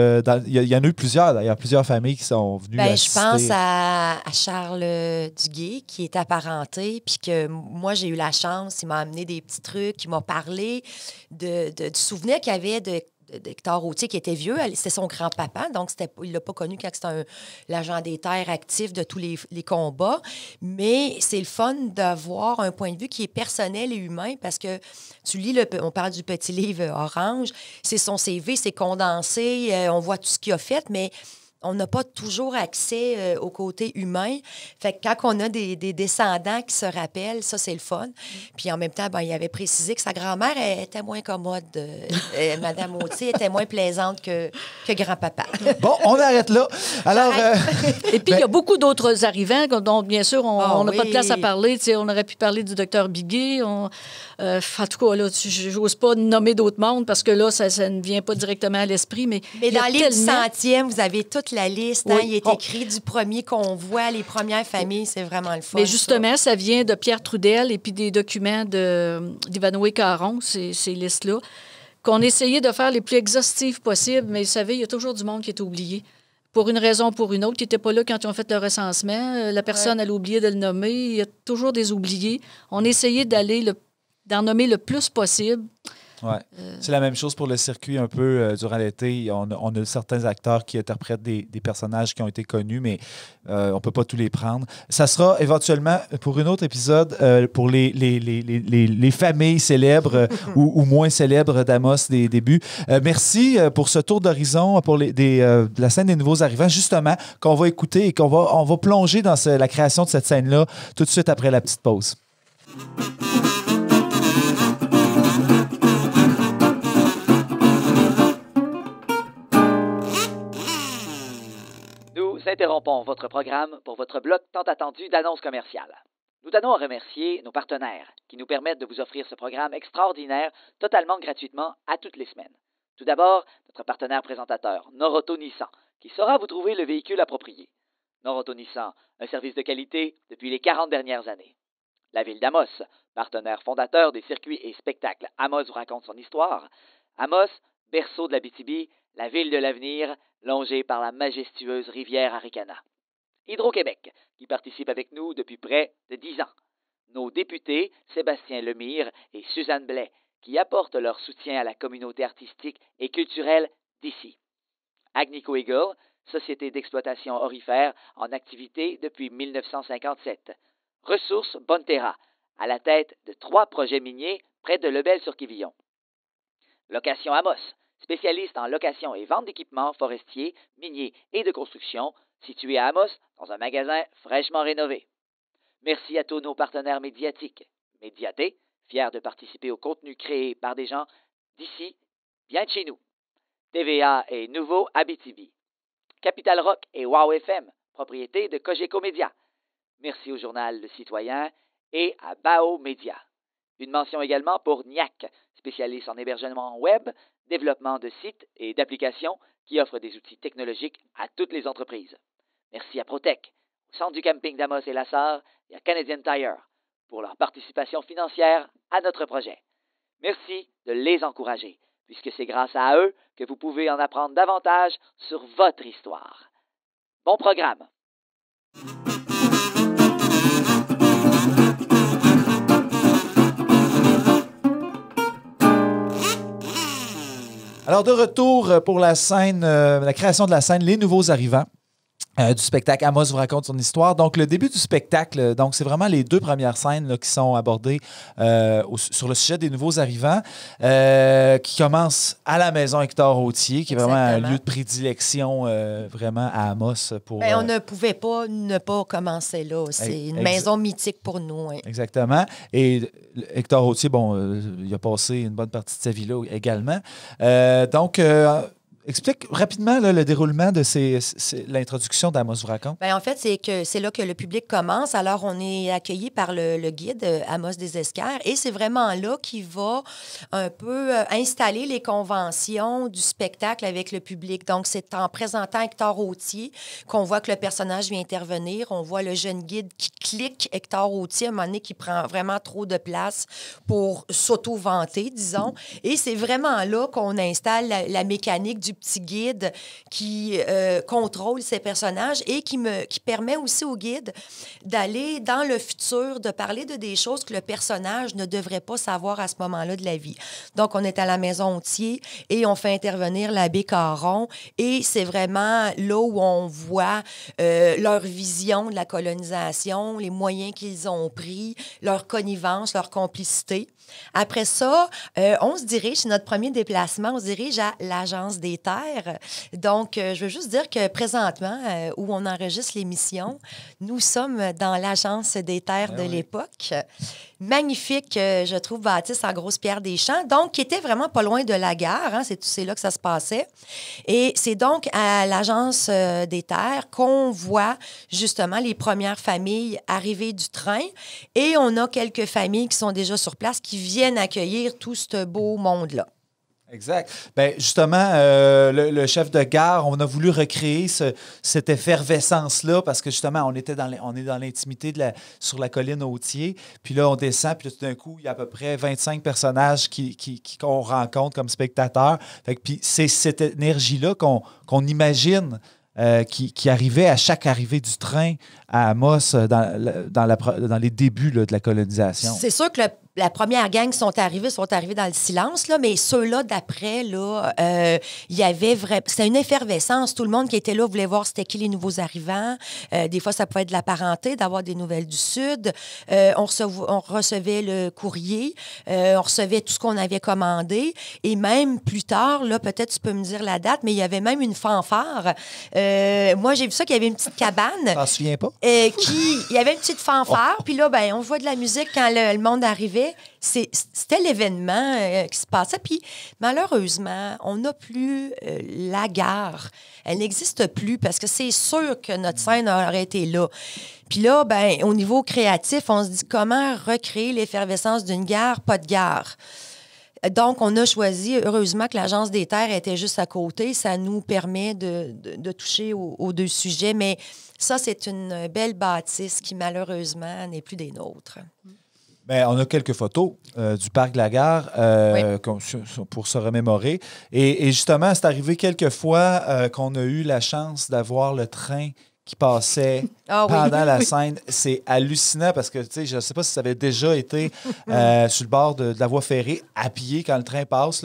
il y, en a eu plusieurs, d'ailleurs, plusieurs familles qui sont venues Ben, je pense à, à Charles Duguay, qui est apparenté, puis que moi, j'ai eu la chance, il m'a amené des petits trucs, il m'a parlé de, de- du souvenir qu'il avait de- d'Hector Routier, qui était vieux. C'était son grand-papa, donc il ne l'a pas connu quand c'était l'agent des terres actif de tous les, combats. Mais c'est le fun d'avoir un point de vue qui est personnel et humain parce que tu lis, le, on parle du petit livre Orange, c'est son CV, c'est condensé, euh, on voit tout ce qu'il a fait, mais on n'a pas toujours accès euh, au côté humain. Fait que quand on a des, des descendants qui se rappellent, ça, c'est le fun. Puis en même temps, ben, il avait précisé que sa grand-mère était moins commode. euh, euh, Madame Autier était moins plaisante que, que grand-papa. Bon, on arrête là. Alors, euh, Et puis, il y a beaucoup d'autres arrivants dont, bien sûr, on Ah on n'a pas de place à parler. Tu sais, on aurait pu parler du docteur Biguet. On, euh, en tout cas, là, j'ose pas nommer d'autres mondes parce que là, ça, ça ne vient pas directement à l'esprit. Mais, Mais dans le livre du tellement- centième, vous avez toute la liste. hein. Oui. Il est Oh. écrit du premier convoi, les premières familles. C'est vraiment le fun. Mais justement, ça. vient de Pierre Trudel et puis des documents de- d'Ivanoé Caron, ces, ces listes-là, qu'on essayait de faire les plus exhaustives possibles. Mais vous savez, il y a toujours du monde qui est oublié. Pour une raison ou pour une autre, qui n'était pas là quand ils ont fait le recensement. Euh, La personne, elle a oublié de le nommer. Il y a toujours des oubliés. On essayait d'aller le- d'en nommer le plus possible. Ouais. C'est la même chose pour le circuit un peu euh, durant l'été. On, a- on a certains acteurs qui interprètent des, des personnages qui ont été connus, mais euh, on ne peut pas tous les prendre. Ça sera éventuellement pour un autre épisode euh, pour les, les, les, les, les- les familles célèbres euh, ou, ou moins célèbres d'Amos des débuts. Euh, merci euh, pour ce tour d'horizon pour les, des, euh, de la scène des nouveaux arrivants, justement, qu'on va écouter et qu'on va, on va plonger dans ce- la création de cette scène-là tout de suite après la petite pause. Interrompons votre programme pour votre bloc tant attendu d'annonces commerciales. Nous tenons à remercier nos partenaires qui nous permettent de vous offrir ce programme extraordinaire totalement gratuitement à toutes les semaines. Tout d'abord, notre partenaire présentateur, Noroto Nissan, qui saura vous trouver le véhicule approprié. Noroto Nissan, un service de qualité depuis les 40 dernières années. La ville d'Amos, partenaire fondateur des circuits et spectacles Amos vous raconte son histoire. Amos, berceau de la BTB, la ville de l'avenir, longée par la majestueuse rivière Aricana. Hydro-Québec, qui participe avec nous depuis près de dix ans. Nos députés, Sébastien Lemire et Suzanne Blais, qui apportent leur soutien à la communauté artistique et culturelle d'ici. Agnico Eagle, société d'exploitation orifère en activité depuis 1957. Ressources Bonterra, à la tête de trois projets miniers près de Lebel-sur-Quivillon. Location Amos, spécialiste en location et vente d'équipements forestiers, miniers et de construction, situé à Amos, dans un magasin fraîchement rénové. Merci à tous nos partenaires médiatiques. Médiaté, fier de participer au contenu créé par des gens d'ici, bien de chez nous. TVA et Nouveau Abitibi. Capital Rock et Wow FM, propriété de Cogeco Média. Merci au journal Le Citoyen et à Bao Média. Une mention également pour NIAC, spécialiste en hébergement web, développement de sites et d'applications qui offre des outils technologiques à toutes les entreprises. Merci à Protec, au centre du camping d'Amos et Lassar et à Canadian Tire pour leur participation financière à notre projet. Merci de les encourager, puisque c'est grâce à eux que vous pouvez en apprendre davantage sur votre histoire. Bon programme! Alors, de retour euh, pour euh, la création de la scène Les Nouveaux Arrivants. Euh, du spectacle Amos vous raconte son histoire. Donc, le début du spectacle, euh, donc c'est vraiment les deux premières scènes là, qui sont abordées euh, au- sur le sujet des nouveaux arrivants, euh, qui commence à la maison Hector Routier, qui est vraiment un lieu de prédilection vraiment à Amos pour. Ben, on ne pouvait pas ne pas commencer là. C'est une maison mythique pour nous. hein. Exactement. Et Hector Routier, bon, il a passé une bonne partie de sa vie là également. Donc, explique rapidement le déroulement de l'introduction d'Amos vous raconte. Ben, en fait, c'est que c'est là que le public commence. Alors, on est accueilli par le, guide euh, Amos des Esquerres et c'est vraiment là qu'il va un peu euh, installer les conventions du spectacle avec le public. Donc, c'est en présentant Hector Autier qu'on voit que le personnage vient intervenir. On voit le jeune guide qui clique Hector Autier à un moment donné qui prend vraiment trop de place pour s'auto-vanter, disons. Et c'est vraiment là qu'on installe la, la mécanique du petit guide qui euh, contrôle ses personnages et qui, me, qui permet aussi au guide d'aller dans le futur, de parler de des choses que le personnage ne devrait pas savoir à ce moment-là de la vie. Donc, on est à la maison entier et on fait intervenir l'abbé Caron et c'est vraiment là où on voit euh, leur vision de la colonisation, les moyens qu'ils ont pris, leur connivence, leur complicité. Après ça, euh, on se dirige, c'est notre premier déplacement, on se dirige à l'Agence des Donc, euh, je veux juste dire que présentement, euh, où on enregistre l'émission, nous sommes dans l'Agence des terres de l'époque. Magnifique, euh, je trouve, bâtisse en grosse pierre des champs, donc qui était vraiment pas loin de la gare. hein, c'est c'est là que ça se passait. Et c'est donc à l'Agence des terres qu'on voit justement les premières familles arriver du train. Et on a quelques familles qui sont déjà sur place qui viennent accueillir tout ce beau monde-là. Exact. Ben, justement, euh, le, chef de gare, on a voulu recréer ce- cette effervescence-là parce que justement, on était dans, on est dans l'intimité de la, sur la colline Hautier. Puis là, on descend, puis tout d'un coup, il y a à peu près 25 personnages qui, qui- qui- qu'on rencontre comme spectateurs. Puis c'est cette énergie-là qu'on, qu'on imagine. euh, qui, qui arrivait à chaque arrivée du train à Amos euh, dans, dans, les débuts de la colonisation. C'est sûr que le la première gang qui sont arrivés sont arrivés dans le silence, là, mais ceux-là d'après, là, euh, il y avait vrai... C'était une effervescence. Tout le monde qui était là voulait voir c'était qui les nouveaux arrivants. Euh, des fois, ça pouvait être de la parenté, d'avoir des nouvelles du Sud. Euh, on, recev- on recevait le courrier, euh, on recevait tout ce qu'on avait commandé. Et même plus tard, là, peut-être tu peux me dire la date, mais il y avait même une fanfare. Euh, moi, j'ai vu ça qu'il y avait une petite cabane. T'en souviens pas? Euh, qui, il y avait une petite fanfare, puis là, ben, on voit de la musique quand le, le monde arrivait. C'était l'événement euh, qui se passait. Puis malheureusement, on n'a plus euh, la gare. Elle n'existe plus parce que c'est sûr que notre scène aurait été là. Puis là, ben, au niveau créatif, on se dit comment recréer l'effervescence d'une gare, pas de gare. Donc, on a choisi, heureusement, que l'Agence des terres était juste à côté. Ça nous permet de, toucher aux deux sujets. Mais ça, c'est une belle bâtisse qui, malheureusement, n'est plus des nôtres. Ben, on a quelques photos euh, du parc de la gare euh, pour se remémorer. Et, et justement, c'est arrivé quelques fois euh, qu'on a eu la chance d'avoir le train qui passait Ah oui. pendant la scène. C'est hallucinant parce que, tu sais, je ne sais pas si ça avait déjà été sur le bord de, de la voie ferrée, à pied quand le train passe.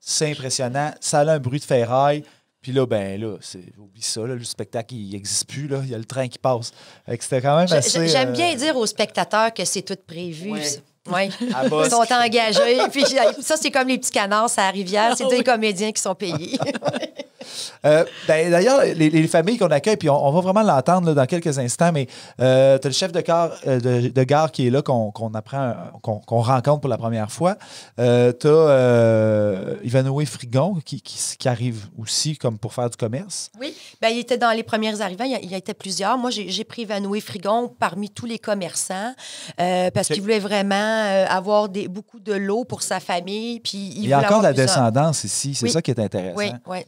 C'est impressionnant. Ça a un bruit de ferraille. Puis là, ben là, c'est, oublie ça, là, le spectacle, il n'existe plus. Là. Il y a le train qui passe. Fait que C'était quand même assez... J'aime euh, bien dire aux spectateurs que c'est tout prévu. Ouais. ça. Oui. Ils sont engagés. Puis ça, c'est comme les petits canards à la rivière. C'est des comédiens qui sont payés. Euh, ben, D'ailleurs, les, les familles qu'on accueille, puis on, on va vraiment l'entendre dans quelques instants, mais tu as le chef de, car, euh, de, de gare qui est là, qu'on apprend, euh, qu'on rencontre pour la première fois. Euh, tu as Ivanoué Frigon qui, qui, qui arrive aussi comme pour faire du commerce. Oui, ben, il était dans les premières arrivants. Il y, a- il y a été plusieurs. Moi, j'ai pris Vanoué Frigon parmi tous les commerçants euh, parce qu'il voulait vraiment euh, avoir des, beaucoup de lots pour sa famille. Puis il, Il y a encore de la descendance ici, c'est Oui. ça qui est intéressant. Oui, oui.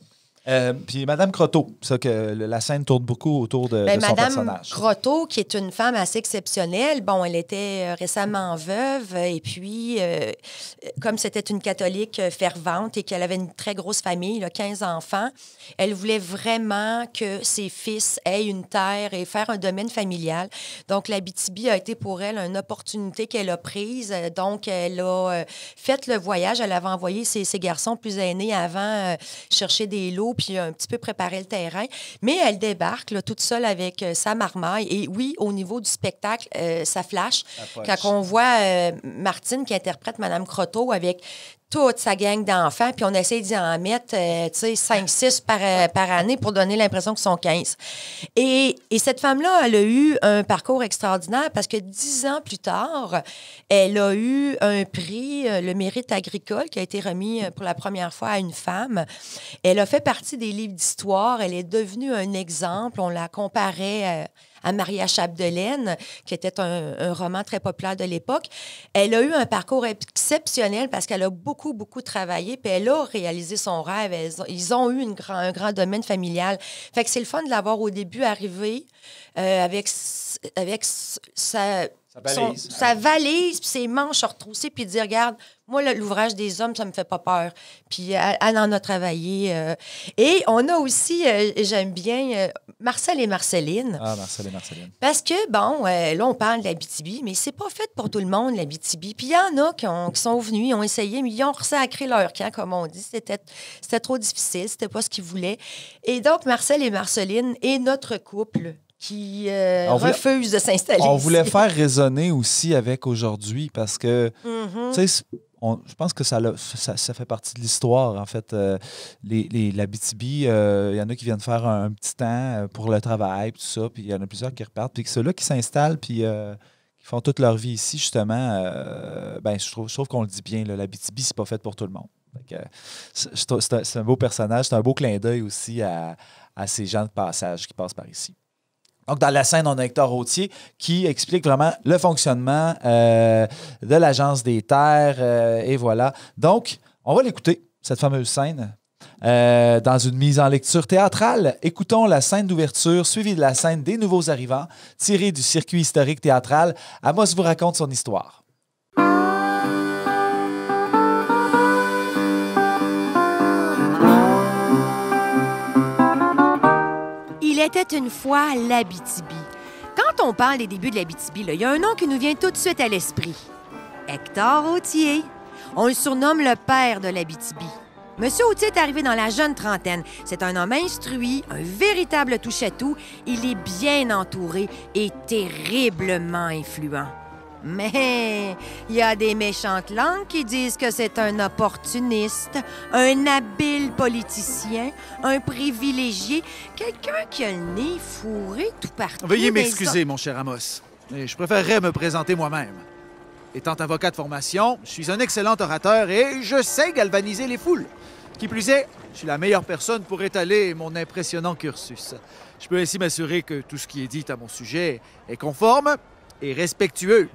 Euh, puis Madame Croteau, ça que la scène tourne beaucoup autour de, Ben, de son Madame personnage. Grotto, qui est une femme assez exceptionnelle, bon, elle était euh, récemment veuve et puis, euh, comme c'était une catholique euh, fervente et qu'elle avait une très grosse famille, là, 15 enfants, elle voulait vraiment que ses fils aient une terre et faire un domaine familial. Donc, la BTB a été pour elle une opportunité qu'elle a prise. Euh, Donc, elle a euh, fait le voyage. Elle avait envoyé ses, ses garçons plus aînés avant euh, chercher des lots puis un petit peu préparer le terrain. Mais elle débarque là, toute seule avec euh, sa marmaille. Et oui, au niveau du spectacle, euh, ça flash. flash. Quand on voit euh, Martine qui interprète Madame Croteau avec toute sa gang d'enfants, puis on essaie d'y en mettre, euh, tu sais, 5-6 par, euh, par année pour donner l'impression qu'ils sont 15. Et, et cette femme-là, elle a eu un parcours extraordinaire parce que dix ans plus tard, elle a eu un prix, euh, le mérite agricole, qui a été remis pour la première fois à une femme. Elle a fait partie des livres d'histoire. Elle est devenue un exemple. On la comparait euh, Maria Chapdelaine, qui était un, roman très populaire de l'époque. Elle a eu un parcours exceptionnel parce qu'elle a beaucoup, beaucoup travaillé, puis elle a réalisé son rêve. Ils ont eu un grand domaine familial. Fait que c'est le fun de l'avoir au début arrivé euh, avec, avec sa. Son- sa valise, puis ses manches retroussées, puis dire, regarde, moi, l'ouvrage des hommes, ça me fait pas peur. Puis elle, elle en a travaillé. euh. et on a aussi, euh, j'aime bien, euh, Marcel et Marceline. Ah, Marcel et Marceline. Parce que, bon, euh, là, on parle de la BTB, mais c'est pas fait pour tout le monde, la BTB. Puis il y en a qui, ont- qui sont venus, ils ont essayé, mais ils ont ressacré leur camp, comme on dit. C'était c'était trop difficile, c'était pas ce qu'ils voulaient. Et donc, Marcel et Marceline est notre couple qui euh, On voulait- refuse de s'installer. On ici. voulait faire résonner aussi avec aujourd'hui parce que. Tu sais, c'est- on- je pense que ça, l'a- ça, ça fait partie de l'histoire, en fait. Euh, les, les, la BTB, euh, il y en a qui viennent faire un, un petit temps euh, pour le travail, puis tout ça, puis il y en a plusieurs qui repartent, puis ceux-là qui s'installent, puis euh, qui font toute leur vie ici, justement, euh, ben, je trouve, qu'on le dit bien, là, la BTB, c'est pas fait pour tout le monde. C'est- un, beau personnage, c'est un beau clin d'œil aussi à, à ces gens de passage qui passent par ici. Donc, dans la scène, on a Hector Routier qui explique vraiment le fonctionnement euh, de l'Agence des terres. euh, et voilà. Donc, on va l'écouter, cette fameuse scène, euh, dans une mise en lecture théâtrale. Écoutons la scène d'ouverture suivie de la scène des nouveaux arrivants, tirée du circuit historique théâtral. Amos vous raconte son histoire. Il était une fois l'Abitibi. Quand on parle des débuts de l'Abitibi, il y a un nom qui nous vient tout de suite à l'esprit. Hector Autier. On le surnomme le père de l'Abitibi. Monsieur Autier est arrivé dans la jeune trentaine. C'est un homme instruit, un véritable touche-à-tout. Il est bien entouré et terriblement influent. Mais il y a des méchantes langues qui disent que c'est un opportuniste, un habile politicien, un privilégié, quelqu'un qui a le nez fourré tout partout. Veuillez m'excuser, mon cher Amos, mais je préférerais me présenter moi-même. Étant avocat de formation, je suis un excellent orateur et je sais galvaniser les foules. Qui plus est, je suis la meilleure personne pour étaler mon impressionnant cursus. Je peux ainsi m'assurer que tout ce qui est dit à mon sujet est conforme et respectueux.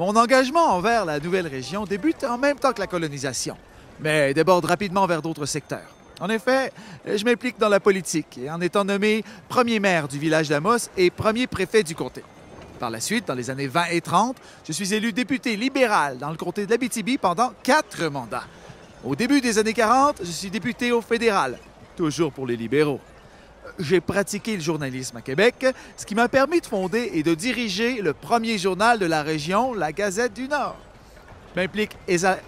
Mon engagement envers la nouvelle région débute en même temps que la colonisation, mais déborde rapidement vers d'autres secteurs. En effet, je m'implique dans la politique et en étant nommé premier maire du village d'Amos et premier préfet du comté. Par la suite, dans les années 20 et 30, je suis élu député libéral dans le comté de l'Abitibi pendant quatre mandats. Au début des années 40, je suis député au fédéral, toujours pour les libéraux. J'ai pratiqué le journalisme à Québec, ce qui m'a permis de fonder et de diriger le premier journal de la région, la Gazette du Nord. Je m'implique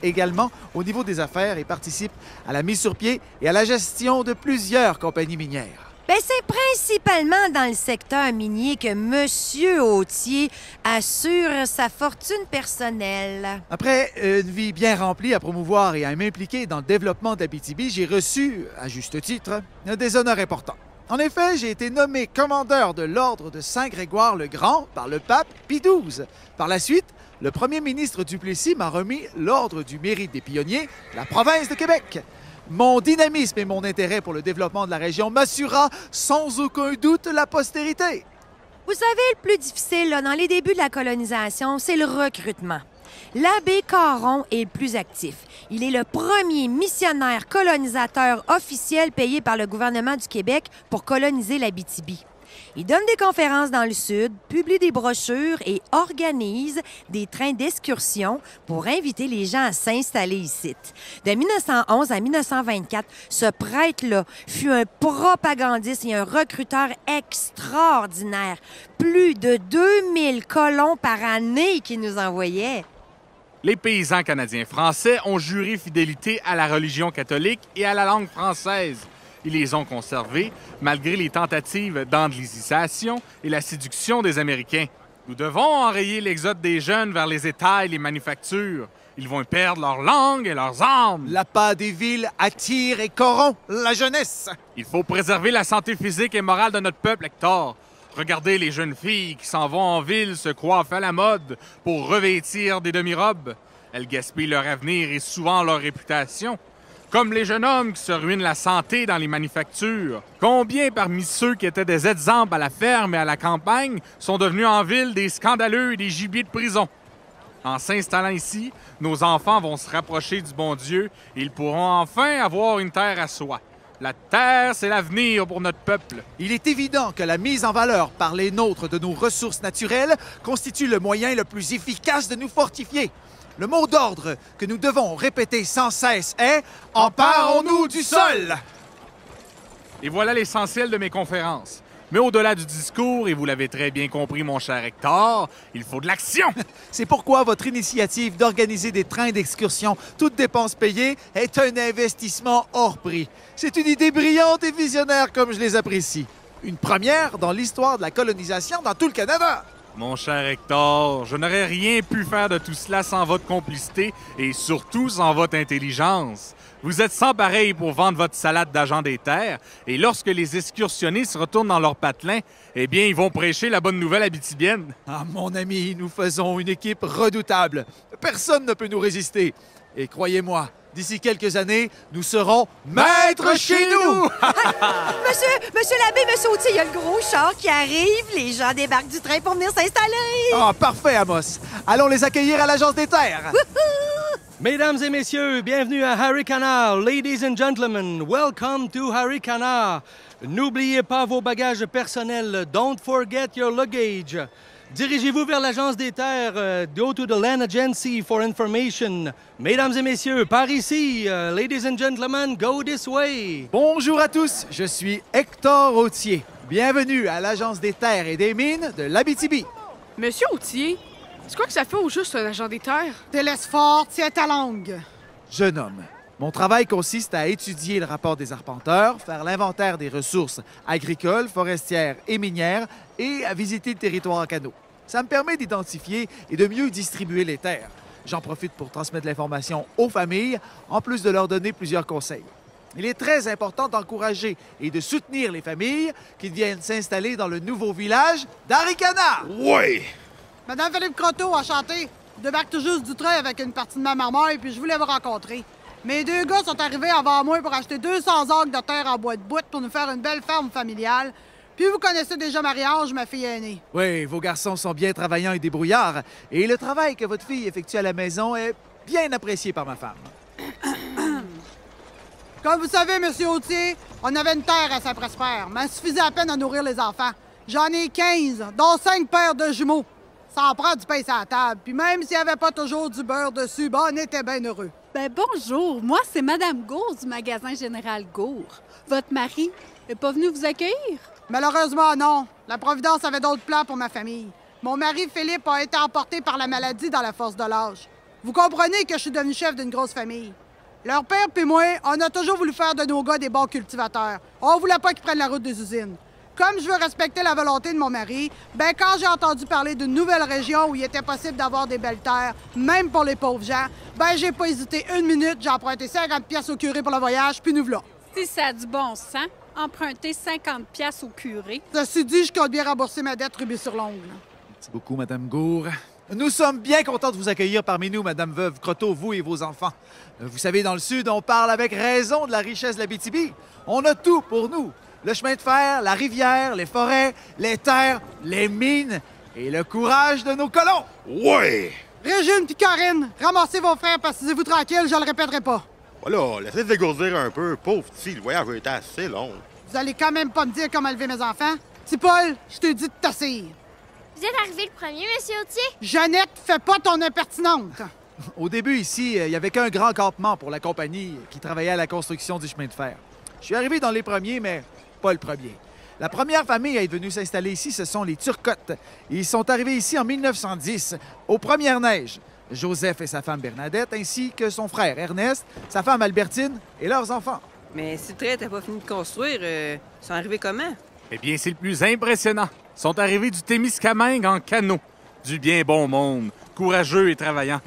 également au niveau des affaires et participe à la mise sur pied et à la gestion de plusieurs compagnies minières. Ben, c'est principalement dans le secteur minier que Monsieur Autier assure sa fortune personnelle. Après une vie bien remplie à promouvoir et à m'impliquer dans le développement d'Abitibi, j'ai reçu, à juste titre, des honneurs importants. En effet, j'ai été nommé commandeur de l'ordre de Saint-Grégoire le Grand par le pape Pie XII. Par la suite, le premier ministre Duplessis m'a remis l'ordre du mérite des pionniers, la province de Québec. Mon dynamisme et mon intérêt pour le développement de la région m'assura sans aucun doute la postérité. Vous savez, le plus difficile dans les débuts de la colonisation, c'est le recrutement. L'abbé Caron est plus actif. Il est le premier missionnaire colonisateur officiel payé par le gouvernement du Québec pour coloniser l'Abitibi. Il donne des conférences dans le Sud, publie des brochures et organise des trains d'excursion pour inviter les gens à s'installer ici. De 1911 à 1924, ce prêtre-là fut un propagandiste et un recruteur extraordinaire. Plus de 2000 colons par année qu'il nous envoyait. Les paysans canadiens français ont juré fidélité à la religion catholique et à la langue française. Ils les ont conservés malgré les tentatives d'anglicisation et la séduction des Américains. Nous devons enrayer l'exode des jeunes vers les États et les manufactures. Ils vont perdre leur langue et leurs armes. L'appât des villes attire et corrompt la jeunesse. Il faut préserver la santé physique et morale de notre peuple, Hector. Regardez les jeunes filles qui s'en vont en ville se coiffent à la mode pour revêtir des demi-robes. Elles gaspillent leur avenir et souvent leur réputation. Comme les jeunes hommes qui se ruinent la santé dans les manufactures. Combien parmi ceux qui étaient des exemples à la ferme et à la campagne sont devenus en ville des scandaleux et des gibiers de prison? En s'installant ici, nos enfants vont se rapprocher du bon Dieu et ils pourront enfin avoir une terre à soi. La terre, c'est l'avenir pour notre peuple. Il est évident que la mise en valeur par les nôtres de nos ressources naturelles constitue le moyen le plus efficace de nous fortifier. Le mot d'ordre que nous devons répéter sans cesse est Emparons-nous du sol! Et voilà l'essentiel de mes conférences. Mais au-delà du discours, et vous l'avez très bien compris, mon cher Hector, il faut de l'action. C'est pourquoi votre initiative d'organiser des trains d'excursion, toutes dépenses payées, est un investissement hors prix. C'est une idée brillante et visionnaire comme je les apprécie. Une première dans l'histoire de la colonisation dans tout le Canada. Mon cher Hector, je n'aurais rien pu faire de tout cela sans votre complicité et surtout sans votre intelligence. Vous êtes sans pareil pour vendre votre salade d'agent des terres et lorsque les excursionnistes retournent dans leur patelin, eh bien, ils vont prêcher la bonne nouvelle habitibienne. Ah, mon ami, nous faisons une équipe redoutable. Personne ne peut nous résister. Et croyez-moi, d'ici quelques années, nous serons maîtres chez nous! Monsieur, monsieur l'abbé, monsieur Autier, il y a le gros char qui arrive. Les gens débarquent du train pour venir s'installer. Ah, parfait, Amos. Allons les accueillir à l'Agence des terres. Mesdames et messieurs, bienvenue à Harry Canard. Ladies and gentlemen, welcome to Harry Canard. N'oubliez pas vos bagages personnels. Don't forget your luggage. Dirigez-vous vers l'agence des terres. euh, go to the land agency for information. Mesdames et messieurs, par ici. euh, ladies and gentlemen, go this way. Bonjour à tous, je suis Hector Autier. Bienvenue à l'Agence des terres et des mines de l'Abitibi. Monsieur Autier, C'est quoi que ça fait au juste un agent des terres? Te laisse fort, tiens ta langue. Jeune homme, mon travail consiste à étudier le rapport des arpenteurs, faire l'inventaire des ressources agricoles, forestières et minières et à visiter le territoire en canot. Ça me permet d'identifier et de mieux distribuer les terres. J'en profite pour transmettre l'information aux familles, en plus de leur donner plusieurs conseils. Il est très important d'encourager et de soutenir les familles qui viennent s'installer dans le nouveau village d'Aricana. Oui! Madame Philippe Croteau, enchanté. Je débarque tout juste du train avec une partie de ma marmaille, puis je voulais vous rencontrer. Mes deux gars sont arrivés avant moi pour acheter 200 acres de terre en bois de bout pour nous faire une belle ferme familiale. Puis vous connaissez déjà Marie-Ange, ma fille aînée. Oui, vos garçons sont bien travaillants et débrouillards, et le travail que votre fille effectue à la maison est bien apprécié par ma femme. Comme vous savez, Monsieur Autier, on avait une terre à Saint-Prosper, mais elle suffisait à peine à nourrir les enfants. J'en ai 15, dont 5 paires de jumeaux. Ça en prend du pain sur la table, puis même s'il n'y avait pas toujours du beurre dessus, ben on était bien heureux. Ben bonjour, moi c'est Madame Gourde du magasin Général Gourde. Votre mari est pas venu vous accueillir? Malheureusement, non. La Providence avait d'autres plans pour ma famille. Mon mari Philippe a été emporté par la maladie dans la force de l'âge. Vous comprenez que je suis devenu chef d'une grosse famille. Leur père puis moi, on a toujours voulu faire de nos gars des bons cultivateurs. On voulait pas qu'ils prennent la route des usines. Comme je veux respecter la volonté de mon mari, ben quand j'ai entendu parler d'une nouvelle région où il était possible d'avoir des belles terres, même pour les pauvres gens, ben j'ai pas hésité une minute, j'ai emprunté 50 pièces au curé pour le voyage, puis nous voilà. Si ça a du bon sens, emprunter 50 pièces au curé. Ceci dit, je compte bien rembourser ma dette rubis sur l'ongle. Merci beaucoup, Madame Gour. Nous sommes bien contents de vous accueillir parmi nous, Madame Veuve Croteau, vous et vos enfants. Vous savez, dans le Sud, on parle avec raison de la richesse de la BTB. On a tout pour nous. Le chemin de fer, la rivière, les forêts, les terres, les mines et le courage de nos colons. Oui! Régine puis Corinne, ramassez vos frères, passez-vous tranquille, je le répéterai pas. Voilà, laissez se dégourdir un peu. Pauvre petit, le voyage a été assez long. Vous allez quand même pas me dire comment élever mes enfants? Petit Paul, je t'ai dit de t'asseoir. Vous êtes arrivé le premier, Monsieur Autier? Jeannette, fais pas ton impertinente. Au début, ici, euh, il n'y avait qu'un grand campement pour la compagnie qui travaillait à la construction du chemin de fer. Je suis arrivé dans les premiers, mais pas le premier. La première famille à être venue s'installer ici, ce sont les Turcottes. Ils sont arrivés ici en 1910, aux premières neiges. Joseph et sa femme Bernadette, ainsi que son frère Ernest, sa femme Albertine et leurs enfants. Mais si le trait n'était pas fini de construire, euh, ils sont arrivés comment? Eh bien, c'est le plus impressionnant. Ils sont arrivés du Témiscamingue en canot. Du bien bon monde, courageux et travaillant.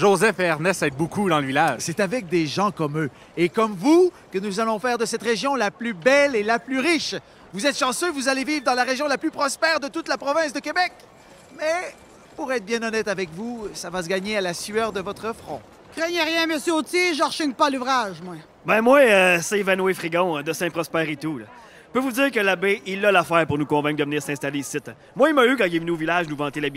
Joseph et Ernest aident beaucoup dans le village. C'est avec des gens comme eux et comme vous que nous allons faire de cette région la plus belle et la plus riche. Vous êtes chanceux, vous allez vivre dans la région la plus prospère de toute la province de Québec. Mais, pour être bien honnête avec vous, ça va se gagner à la sueur de votre front. Craignez rien, Monsieur Autier, je rechigne pas l'ouvrage, moi. Ben moi, euh, c'est Ivanoué Frigon euh, de Saint-Prosper et tout. Là. Je peux vous dire que l'abbé, il a l'affaire pour nous convaincre de venir s'installer ici? Moi, il m'a eu quand il est venu au village nous vanter la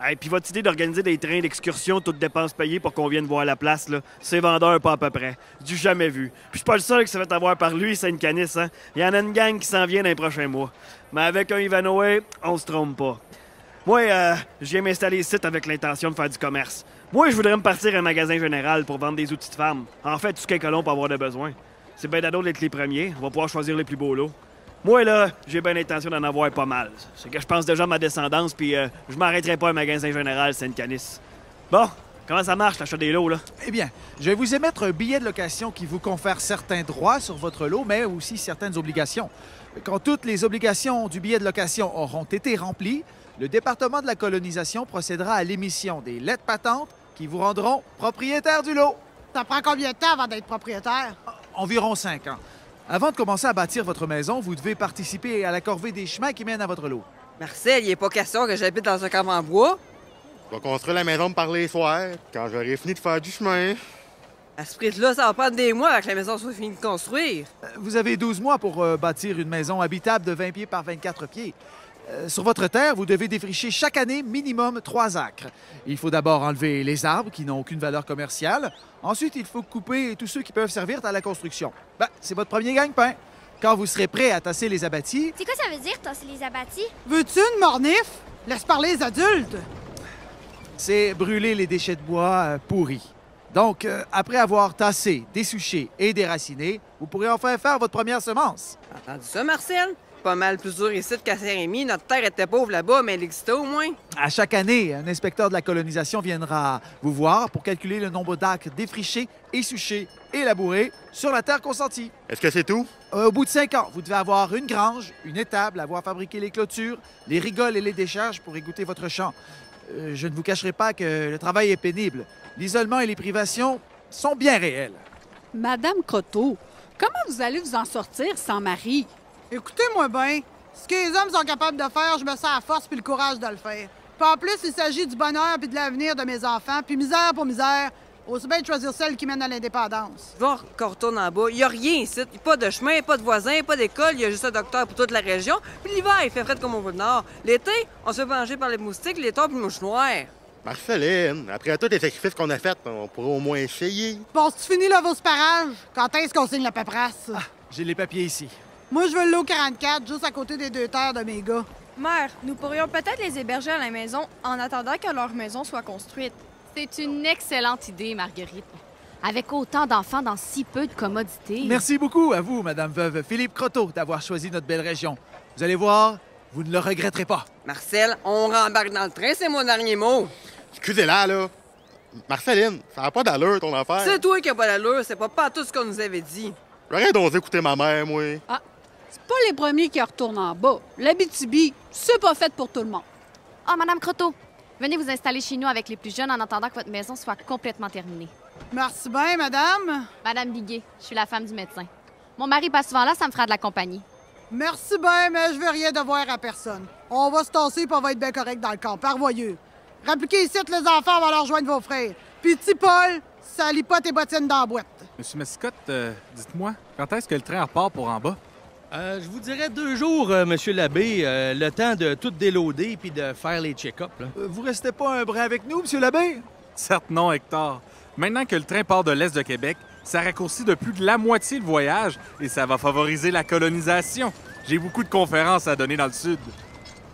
BTB. Et puis votre idée d'organiser des trains d'excursion, toutes dépenses payées pour qu'on vienne voir la place, là, c'est vendeur pas à peu près. Du jamais vu. Puis je suis pas le seul qui s'est fait avoir par lui, c'est une canisse, hein. Il y en a une gang qui s'en vient dans les prochains mois. Mais avec un Ivanhoe, on se trompe pas. Moi, euh, je viens m'installer ici avec l'intention de faire du commerce. Moi, je voudrais me partir à un magasin général pour vendre des outils de femme. En fait, tout ce qu'un colon peut avoir de besoin. C'est bien d'être les premiers. On va pouvoir choisir les plus beaux lots. Moi, là, j'ai bien l'intention d'en avoir pas mal. C'est que je pense déjà à ma descendance, puis euh, je m'arrêterai pas à un magasin général Sainte-Canice. Bon, comment ça marche, l'achat des lots, là? Eh bien, je vais vous émettre un billet de location qui vous confère certains droits sur votre lot, mais aussi certaines obligations. Quand toutes les obligations du billet de location auront été remplies, le département de la colonisation procédera à l'émission des lettres patentes qui vous rendront propriétaire du lot. Ça prend combien de temps avant d'être propriétaire? Environ cinq ans. Avant de commencer à bâtir votre maison, vous devez participer à la corvée des chemins qui mènent à votre lot. Marcel, il est pas question que j'habite dans un camp en bois. Je vais construire la maison par les soirs, quand j'aurai fini de faire du chemin. À ce prix-là, ça va prendre des mois avant que la maison soit finie de construire. Vous avez 12 mois pour euh, bâtir une maison habitable de 20 pieds par 24 pieds. Euh, sur votre terre, vous devez défricher chaque année minimum 3 acres. Il faut d'abord enlever les arbres qui n'ont aucune valeur commerciale. Ensuite, il faut couper tous ceux qui peuvent servir à la construction. Ben, c'est votre premier gagne-pain. Quand vous serez prêt à tasser les abattis, C'est quoi ça veut dire, tasser les abattis? Veux-tu une mornif? Laisse parler les adultes. c'est brûler les déchets de bois euh, pourris. Donc, euh, après avoir tassé, dessouché et déraciné, vous pourrez enfin faire votre première semence. Entendu ça, Marcel? Pas mal plus dur ici qu'à Saint-Rémy. Notre terre était pauvre là-bas, mais elle existait au moins. À chaque année, un inspecteur de la colonisation viendra vous voir pour calculer le nombre d'acres défrichés, essouchés et labourés sur la terre consentie. Est-ce que c'est tout? Euh, au bout de cinq ans, vous devez avoir une grange, une étable, avoir fabriqué les clôtures, les rigoles et les décharges pour égoutter votre champ. Euh, je ne vous cacherai pas que le travail est pénible. L'isolement et les privations sont bien réels. Madame Croteau, comment vous allez vous en sortir sans mari? Écoutez-moi bien. Ce que les hommes sont capables de faire, je me sens la force puis le courage de le faire. Puis en plus, il s'agit du bonheur puis de l'avenir de mes enfants. Puis misère pour misère, aussi bien de choisir celle qui mène à l'indépendance. Va qu'on retourne en bas. Y a rien ici. Y a Pas de chemin, pas de voisins, pas d'école. Y a juste un docteur pour toute la région. Puis l'hiver, il fait frais comme au nord. L'été, on se fait manger par les moustiques, les taupes et les mouches noires. Marceline, après tous les sacrifices qu'on a faits, on pourrait au moins essayer. Bon, si tu finis là vos parages, quand est-ce qu'on signe la paperasse? J'ai les papiers ici. Moi, je veux l'eau 44, juste à côté des deux terres de mes gars. Mère, nous pourrions peut-être les héberger à la maison en attendant que leur maison soit construite. C'est une excellente idée, Marguerite. Avec autant d'enfants dans si peu de commodités. Merci beaucoup à vous, Madame Veuve Philippe Croteau, d'avoir choisi notre belle région. Vous allez voir, vous ne le regretterez pas. Marcel, on rembarque dans le train, c'est mon dernier mot. Excusez-la, là. Marceline, ça n'a pas d'allure, ton affaire. C'est toi qui n'as pas l'allure, c'est pas, pas tout ce qu'on nous avait dit. J'aurais d'oser écouter ma mère, moi. Ah, c'est pas les premiers qui retournent en bas. L'Abitibi, c'est pas fait pour tout le monde. Oh, Madame Croteau, venez vous installer chez nous avec les plus jeunes en attendant que votre maison soit complètement terminée. Merci bien, madame. Madame Biguet, je suis la femme du médecin. Mon mari passe souvent là, ça me fera de la compagnie. Merci bien, mais je veux rien devoir à personne. On va se tasser puis on va être bien correct dans le camp. Parvoyeux. Rappliquez ici, les enfants, on va leur rejoindre vos frères. Puis, petit Paul, salis pas tes bottines dans la boîte. Monsieur Mascotte, euh, dites-moi, quand est-ce que le train repart pour en bas? Euh, je vous dirais deux jours, euh, Monsieur l'abbé, euh, le temps de tout déloader puis de faire les check-ups. Euh, vous restez pas un brin avec nous, Monsieur l'abbé? Certes non, Hector. Maintenant que le train part de l'est de Québec, ça raccourcit de plus de la moitié le voyage et ça va favoriser la colonisation. J'ai beaucoup de conférences à donner dans le sud.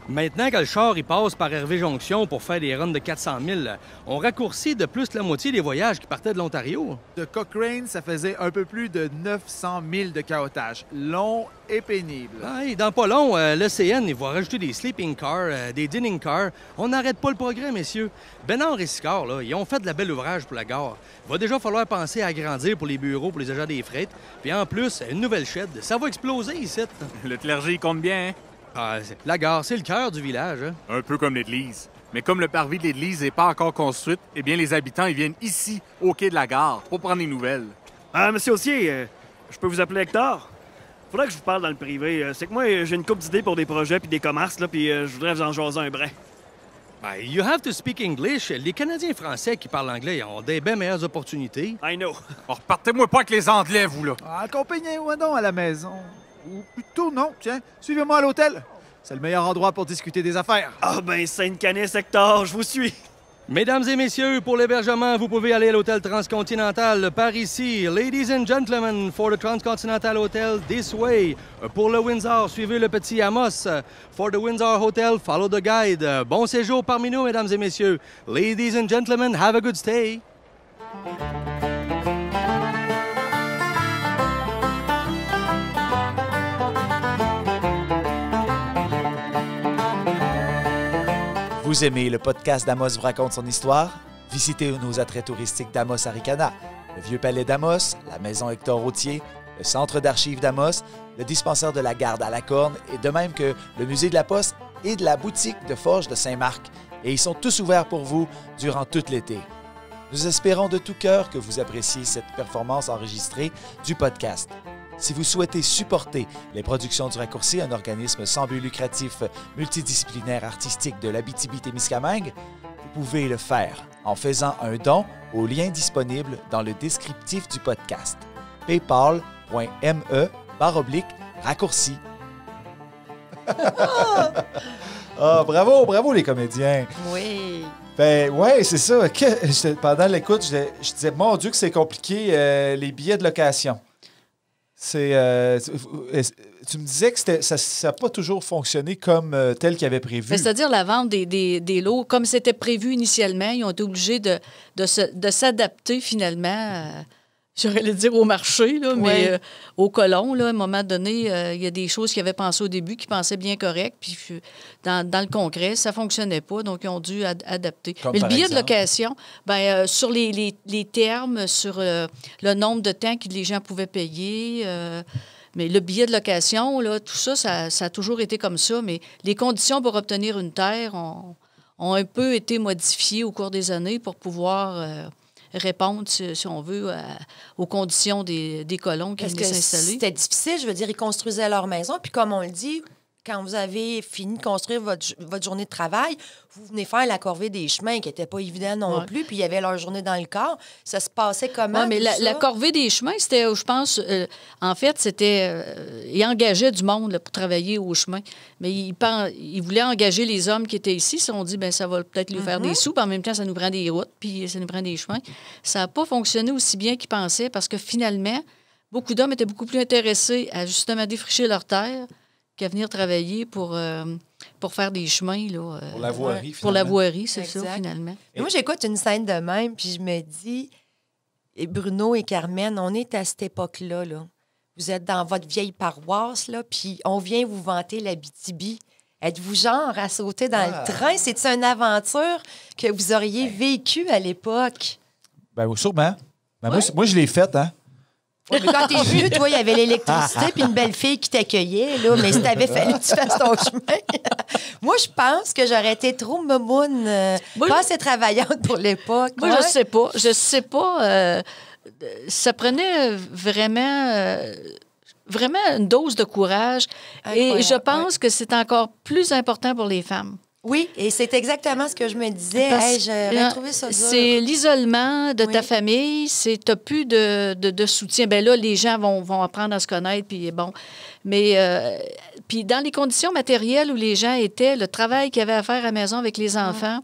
Maintenant que le char il passe par Hervé Jonction pour faire des runs de 400 000, on raccourcit de plus la moitié des voyages qui partaient de l'Ontario. De Cochrane, ça faisait un peu plus de 900 000 de caotage. Long et pénible. Ah, et dans pas long, euh, il va rajouter des sleeping cars, euh, des dining cars. On n'arrête pas le progrès, messieurs. Bénard et Sicard, là, ils ont fait de la belle ouvrage pour la gare. Il va déjà falloir penser à agrandir pour les bureaux, pour les agents des freites. Puis en plus, une nouvelle shed. Ça va exploser ici. Le clergé il compte bien, hein? Ah, la gare, c'est le cœur du village. hein. Un peu comme l'église. Mais comme le parvis de l'église n'est pas encore construite, eh bien les habitants ils viennent ici, au quai de la gare, pour prendre des nouvelles. Ah, monsieur Ossier, euh, je peux vous appeler Hector? Faudrait que je vous parle dans le privé. Euh, C'est que moi, euh, j'ai une coupe d'idées pour des projets puis des commerces, là, puis euh, je voudrais vous en jaser un brin. Ben, you have to speak English. Les Canadiens français qui parlent anglais ont des bien meilleures opportunités. I know. Oh, repartez-moi pas avec les Anglais, vous, là. Accompagnez-moi donc à la maison. Ou plutôt non, tiens, suivez-moi à l'hôtel. C'est le meilleur endroit pour discuter des affaires. Ah, ben, Sainte-Canis, Hector, je vous suis. Mesdames et messieurs, pour l'hébergement, vous pouvez aller à l'hôtel Transcontinental par ici. Ladies and gentlemen, for the Transcontinental Hotel, this way. Pour le Windsor, suivez le petit Amos. For the Windsor Hotel, follow the guide. Bon séjour parmi nous, mesdames et messieurs. Ladies and gentlemen, have a good stay. Vous aimez le podcast d'Amos vous raconte son histoire? Visitez nos attraits touristiques d'Amos Aricana, le Vieux Palais d'Amos, la Maison Hector Routier, le Centre d'archives d'Amos, le dispensaire de la Garde à la Corne et de même que le Musée de la Poste et de la boutique de Forge de Saint-Marc. Et ils sont tous ouverts pour vous durant tout l'été. Nous espérons de tout cœur que vous appréciez cette performance enregistrée du podcast. Si vous souhaitez supporter les productions du Raccourci, un organisme sans but lucratif multidisciplinaire artistique de l'Abitibi-Témiscamingue, vous pouvez le faire en faisant un don au lien disponible dans le descriptif du podcast. paypal.me oblique raccourci. Ah, bravo, bravo les comédiens. Oui. Ben ouais, c'est ça. Que- pendant l'écoute, je, je disais, mon Dieu, que c'est compliqué, euh, les billets de location. C'est. euh, tu me disais que ça n'a pas toujours fonctionné comme euh, tel qu'il avait prévu. Ben, C'est-à-dire la vente des, lots, comme c'était prévu initialement, ils ont été obligés de, s'adapter finalement. J'aurais le dire au marché, là, mais Ouais. euh, au colon, là, à un moment donné, euh, il y a des choses qu'ils avaient pensé au début qui pensaient bien correct, puis euh, dans, dans le concret, ça fonctionnait pas, donc ils ont dû ad- adapter. Comme mais le billet de location, ben, euh, sur les, les- les termes, sur euh, le nombre de temps que les gens pouvaient payer, euh, mais le billet de location, là, tout ça, ça, ça a toujours été comme ça, mais les conditions pour obtenir une terre ont, ont un peu été modifiées au cours des années pour pouvoir euh, répondre, si, si on veut, à- aux conditions des, des colons qui venaient s'installer. c'était difficile, je veux dire, ils construisaient leur maison. Puis comme on le dit, quand vous avez fini de construire votre, votre journée de travail, vous venez faire la corvée des chemins, qui n'était pas évident non Ouais. plus. Puis il y avait leur journée dans le corps. Ça se passait comment? Ouais, mais la, ça? la corvée des chemins, c'était, je pense, euh, en fait, c'était. euh, ils engageaient du monde là, pour travailler au chemin. Mais ils, voulaient engager les hommes qui étaient ici. Ils se sont dit, ben ça va peut-être lui faire des sous, puis en même temps, ça nous prend des routes, puis ça nous prend des chemins. Ça n'a pas fonctionné aussi bien qu'ils pensaient parce que finalement, beaucoup d'hommes étaient beaucoup plus intéressés à justement défricher leur terre qu'à venir travailler pour, euh, pour faire des chemins. Là, euh, Pour la voirie, Pour la voirie, c'est ça, finalement. Mais moi, j'écoute une scène de même, puis je me dis, et Bruno et Carmen, on est à cette époque-là. Là. Vous êtes dans votre vieille paroisse, là, puis on vient vous vanter la BTB. Êtes-vous genre à sauter dans Ah. le train? C'est une aventure que vous auriez vécue à l'époque? Ben, sûrement. Ben, moi, c'est- moi, je l'ai faite, hein? Ouais, mais quand t'es venu, toi, il y avait l'électricité puis une belle fille qui t'accueillait, là, mais si t'avais fallu que tu fasses ton chemin. Moi, je pense que j'aurais été trop momoune, euh, pas assez travaillante pour l'époque. Moi, Ouais. je sais pas. Je sais pas. euh, ça prenait vraiment, euh, vraiment une dose de courage. Et je pense que c'est encore plus important pour les femmes. Oui, et c'est exactement ce que je me disais. Hey, J'aurais que trouvé ça. C'est l'isolement de ta famille, c'est t'as plus de, de, de soutien. Ben là, les gens vont, vont apprendre à se connaître, puis bon. Mais euh, puis dans les conditions matérielles où les gens étaient, le travail qu'il y avait à faire à la maison avec les enfants,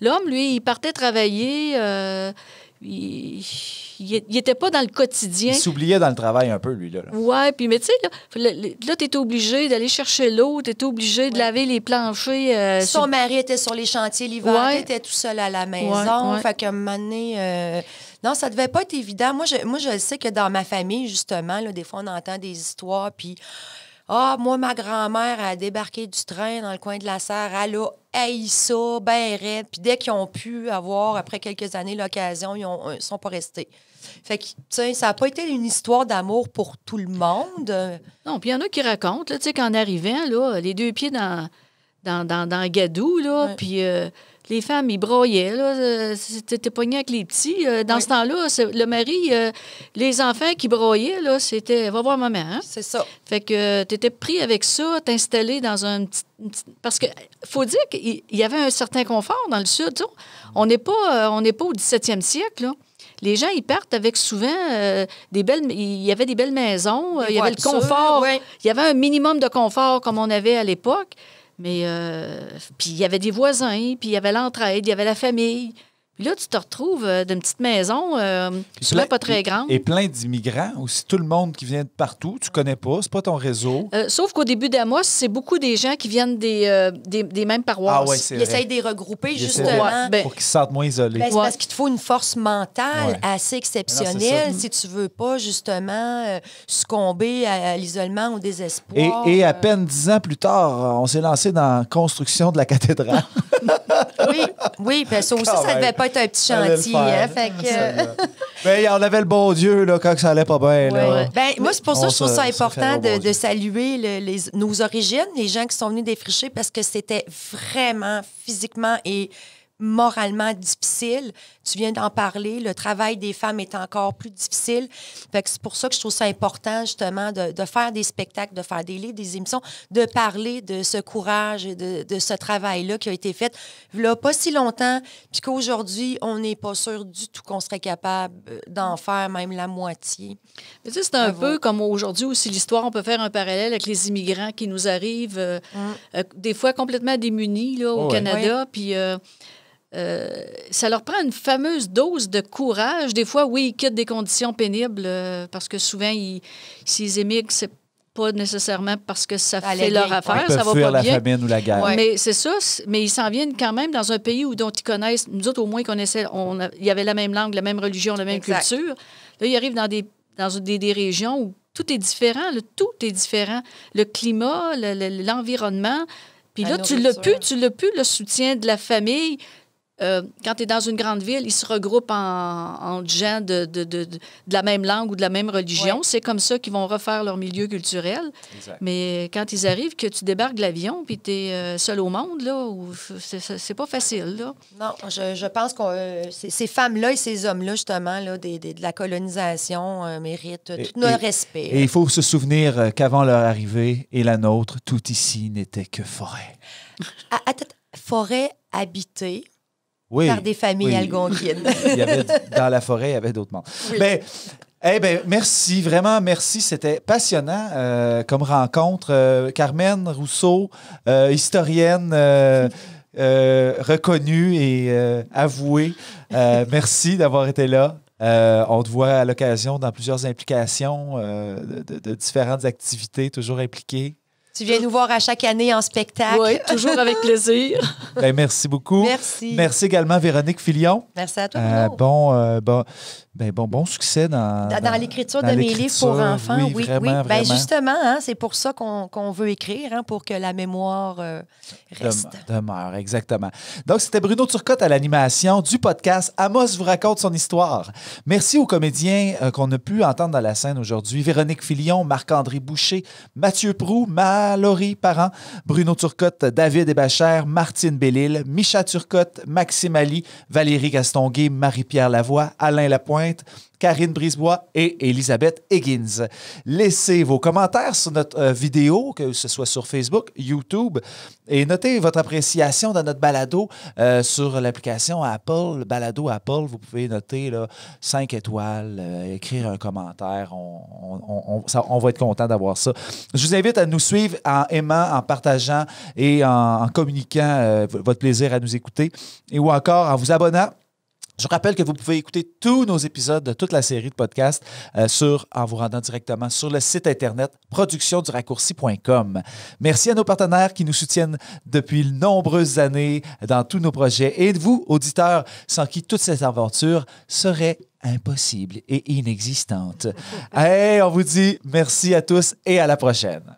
l'homme, lui, il partait travailler. euh, il n'était pas dans le quotidien. Il s'oubliait dans le travail un peu, lui, là. Ouais, puis mais tu sais, là, là tu étais obligé d'aller chercher l'eau, tu étais obligé de laver les planchers. euh, Son sur- mari était sur les chantiers l'hiver, Ouais. il était tout seul à la maison. Ouais, ouais. Fait qu'à un moment donné, euh, non, ça devait pas être évident. Moi, je, moi, je sais que dans ma famille, justement, là, des fois, on entend des histoires, puis ah, moi, ma grand-mère a débarqué du train dans le coin de la serre, elle a haï ça, ben raide. Puis dès qu'ils ont pu avoir, après quelques années, l'occasion, ils ils sont pas restés. Fait que, tu sais, ça n'a pas été une histoire d'amour pour tout le monde. Non, puis il y en a qui racontent, tu sais, qu'en arrivant, là, les deux pieds dans, dans, dans, gadou, là, puis euh, les femmes, ils broyaient, là, euh, t'étais pogné avec les petits. euh, dans ce temps-là, le mari, euh, les enfants qui broyaient, là, c'était « va voir maman hein? C'est ça. Fait que tu étais pris avec ça, t'installer dans un petit... Parce que faut dire qu'il il y avait un certain confort dans le Sud. On n'est pas, on n'est pas au 17e siècle, là. Les gens, ils partent avec souvent euh, des belles... Il y avait des belles maisons, euh, il y avait le confort. Il y avait un minimum de confort comme on avait à l'époque. Mais euh, puis il y avait des voisins, puis il y avait l'entraide, il y avait la famille. Puis là, tu te retrouves euh, d'une petite maison, euh, souvent pas très grande. Et plein d'immigrants aussi. Tout le monde qui vient de partout. Tu connais pas. C'est pas ton réseau. Euh, sauf qu'au début d'Amos, c'est beaucoup des gens qui viennent des, euh, des, des mêmes paroisses. Ah ouais, c'est Ils vrai. essayent de les regrouper, Ils justement. Ben, pour qu'ils se sentent moins isolés. Ben, c'est parce qu'il te faut une force mentale Ouais. assez exceptionnelle si tu veux pas, justement, euh, succomber à, à l'isolement, au Et, désespoir. et à peine dix ans plus tard, on s'est lancé dans la construction de la cathédrale. Oui, oui, ben ça aussi, Quand ça devait même. pas être un petit chantier. hein, fait que- on avait le bon Dieu là, quand ça allait pas bien. là. Ben, moi, c'est pour ça que je trouve ça important bon de, saluer le- les, nos origines, les gens qui sont venus défricher, parce que c'était vraiment physiquement et moralement difficile. Tu viens d'en parler. Le travail des femmes est encore plus difficile. Fait que c'est pour ça que je trouve ça important, justement, de, de faire des spectacles, de faire des livres, des émissions, de parler de ce courage et de, de ce travail-là qui a été fait là pas si longtemps, puis qu'aujourd'hui, on n'est pas sûr du tout qu'on serait capable euh, d'en faire même la moitié. Mais tu sais, c'est un peu comme aujourd'hui aussi l'histoire, on peut faire un parallèle avec les immigrants qui nous arrivent, euh, euh, des fois complètement démunis là, au Oh. Canada. Puis euh, euh, ça leur prend une fameuse dose de courage. Des fois, oui, ils quittent des conditions pénibles euh, parce que souvent, ils- s'ils émigrent, c'est pas nécessairement parce que ça Allait fait leur bien. affaire, Ils ça peuvent va fuir pas la bien. famine ou la guerre. Mais c'est ça, mais ils s'en viennent quand même dans un pays où dont ils connaissent, nous autres au moins ils connaissaient, on a- il y avait la même langue, la même religion, la même Exact. culture. Là, ils arrivent dans des, dans des, des régions où tout est différent. là, tout est différent. Le climat, le- le- l'environnement. Puis La là, tu l'as plus, tu l'as plus, le soutien de la famille. Euh, quand tu es dans une grande ville, ils se regroupent en, en gens de, de, de, la même langue ou de la même religion. Ouais. C'est comme ça qu'ils vont refaire leur milieu culturel. Exact. Mais quand ils arrivent, que tu débarques de l'avion puis tu es seul au monde, là, ou- c'est- pas facile. Là. Non, je, je pense que ces femmes-là et ces hommes-là, justement, là, des- des- de la colonisation, euh, méritent Et- tout notre et- respect. Et il faut se souvenir euh, qu'avant leur arrivée et la nôtre, tout ici n'était que forêt. À- attends, forêt habitée Oui. par des familles oui. algonquines. Il y avait, dans la forêt, il y avait d'autres mondes. Ben, eh ben, merci, vraiment merci. C'était passionnant euh, comme rencontre. Euh, Carmen Rousseau, euh, historienne reconnue et avouée, merci d'avoir été là. Euh, on te voit à l'occasion dans plusieurs implications euh, de différentes activités, toujours impliquées. Tu viens nous voir à chaque année en spectacle. Oui, toujours avec plaisir. Ben, merci beaucoup. Merci. Merci également, Véronique Filion. Merci à toi, Euh, Bruno. bon, euh, bon, ben, bon, bon succès dans, Dans, dans l'écriture de mes livres pour enfants, oui, oui. vraiment, Ben, vraiment. justement, hein, c'est pour ça qu'on qu'on veut écrire, hein, pour que la mémoire euh, reste. Dem- demeure, exactement. Donc, c'était Bruno Turcotte à l'animation du podcast Amos vous raconte son histoire. Merci aux comédiens euh, qu'on a pu entendre dans la scène aujourd'hui. Véronique Filion, Marc-André Boucher, Mathieu Prou, Mallory Parent, Bruno Turcotte, David Hébachère, Martine Bellil, Micha Turcotte, Maxime Ali, Valérie Gastonguay, Marie-Pierre Lavoie, Alain Lapointe, Karine Brisebois et Elisabeth Higgins. Laissez vos commentaires sur notre euh, vidéo, que ce soit sur Facebook, YouTube, et notez votre appréciation dans notre balado euh, sur l'application Apple, le balado Apple. Vous pouvez noter là, 5 étoiles, euh, écrire un commentaire. On, va être content d'avoir ça. Je vous invite à nous suivre en aimant, en partageant et en, en communiquant votre plaisir à nous écouter, et ou encore en vous abonnant. Je vous rappelle que vous pouvez écouter tous nos épisodes de toute la série de podcasts euh, sur, en vous rendant directement sur le site internet productionduraccourci.com. Merci à nos partenaires qui nous soutiennent depuis de nombreuses années dans tous nos projets et de vous, auditeurs, sans qui toute cette aventure serait impossible et inexistante. Hey, on vous dit merci à tous et à la prochaine.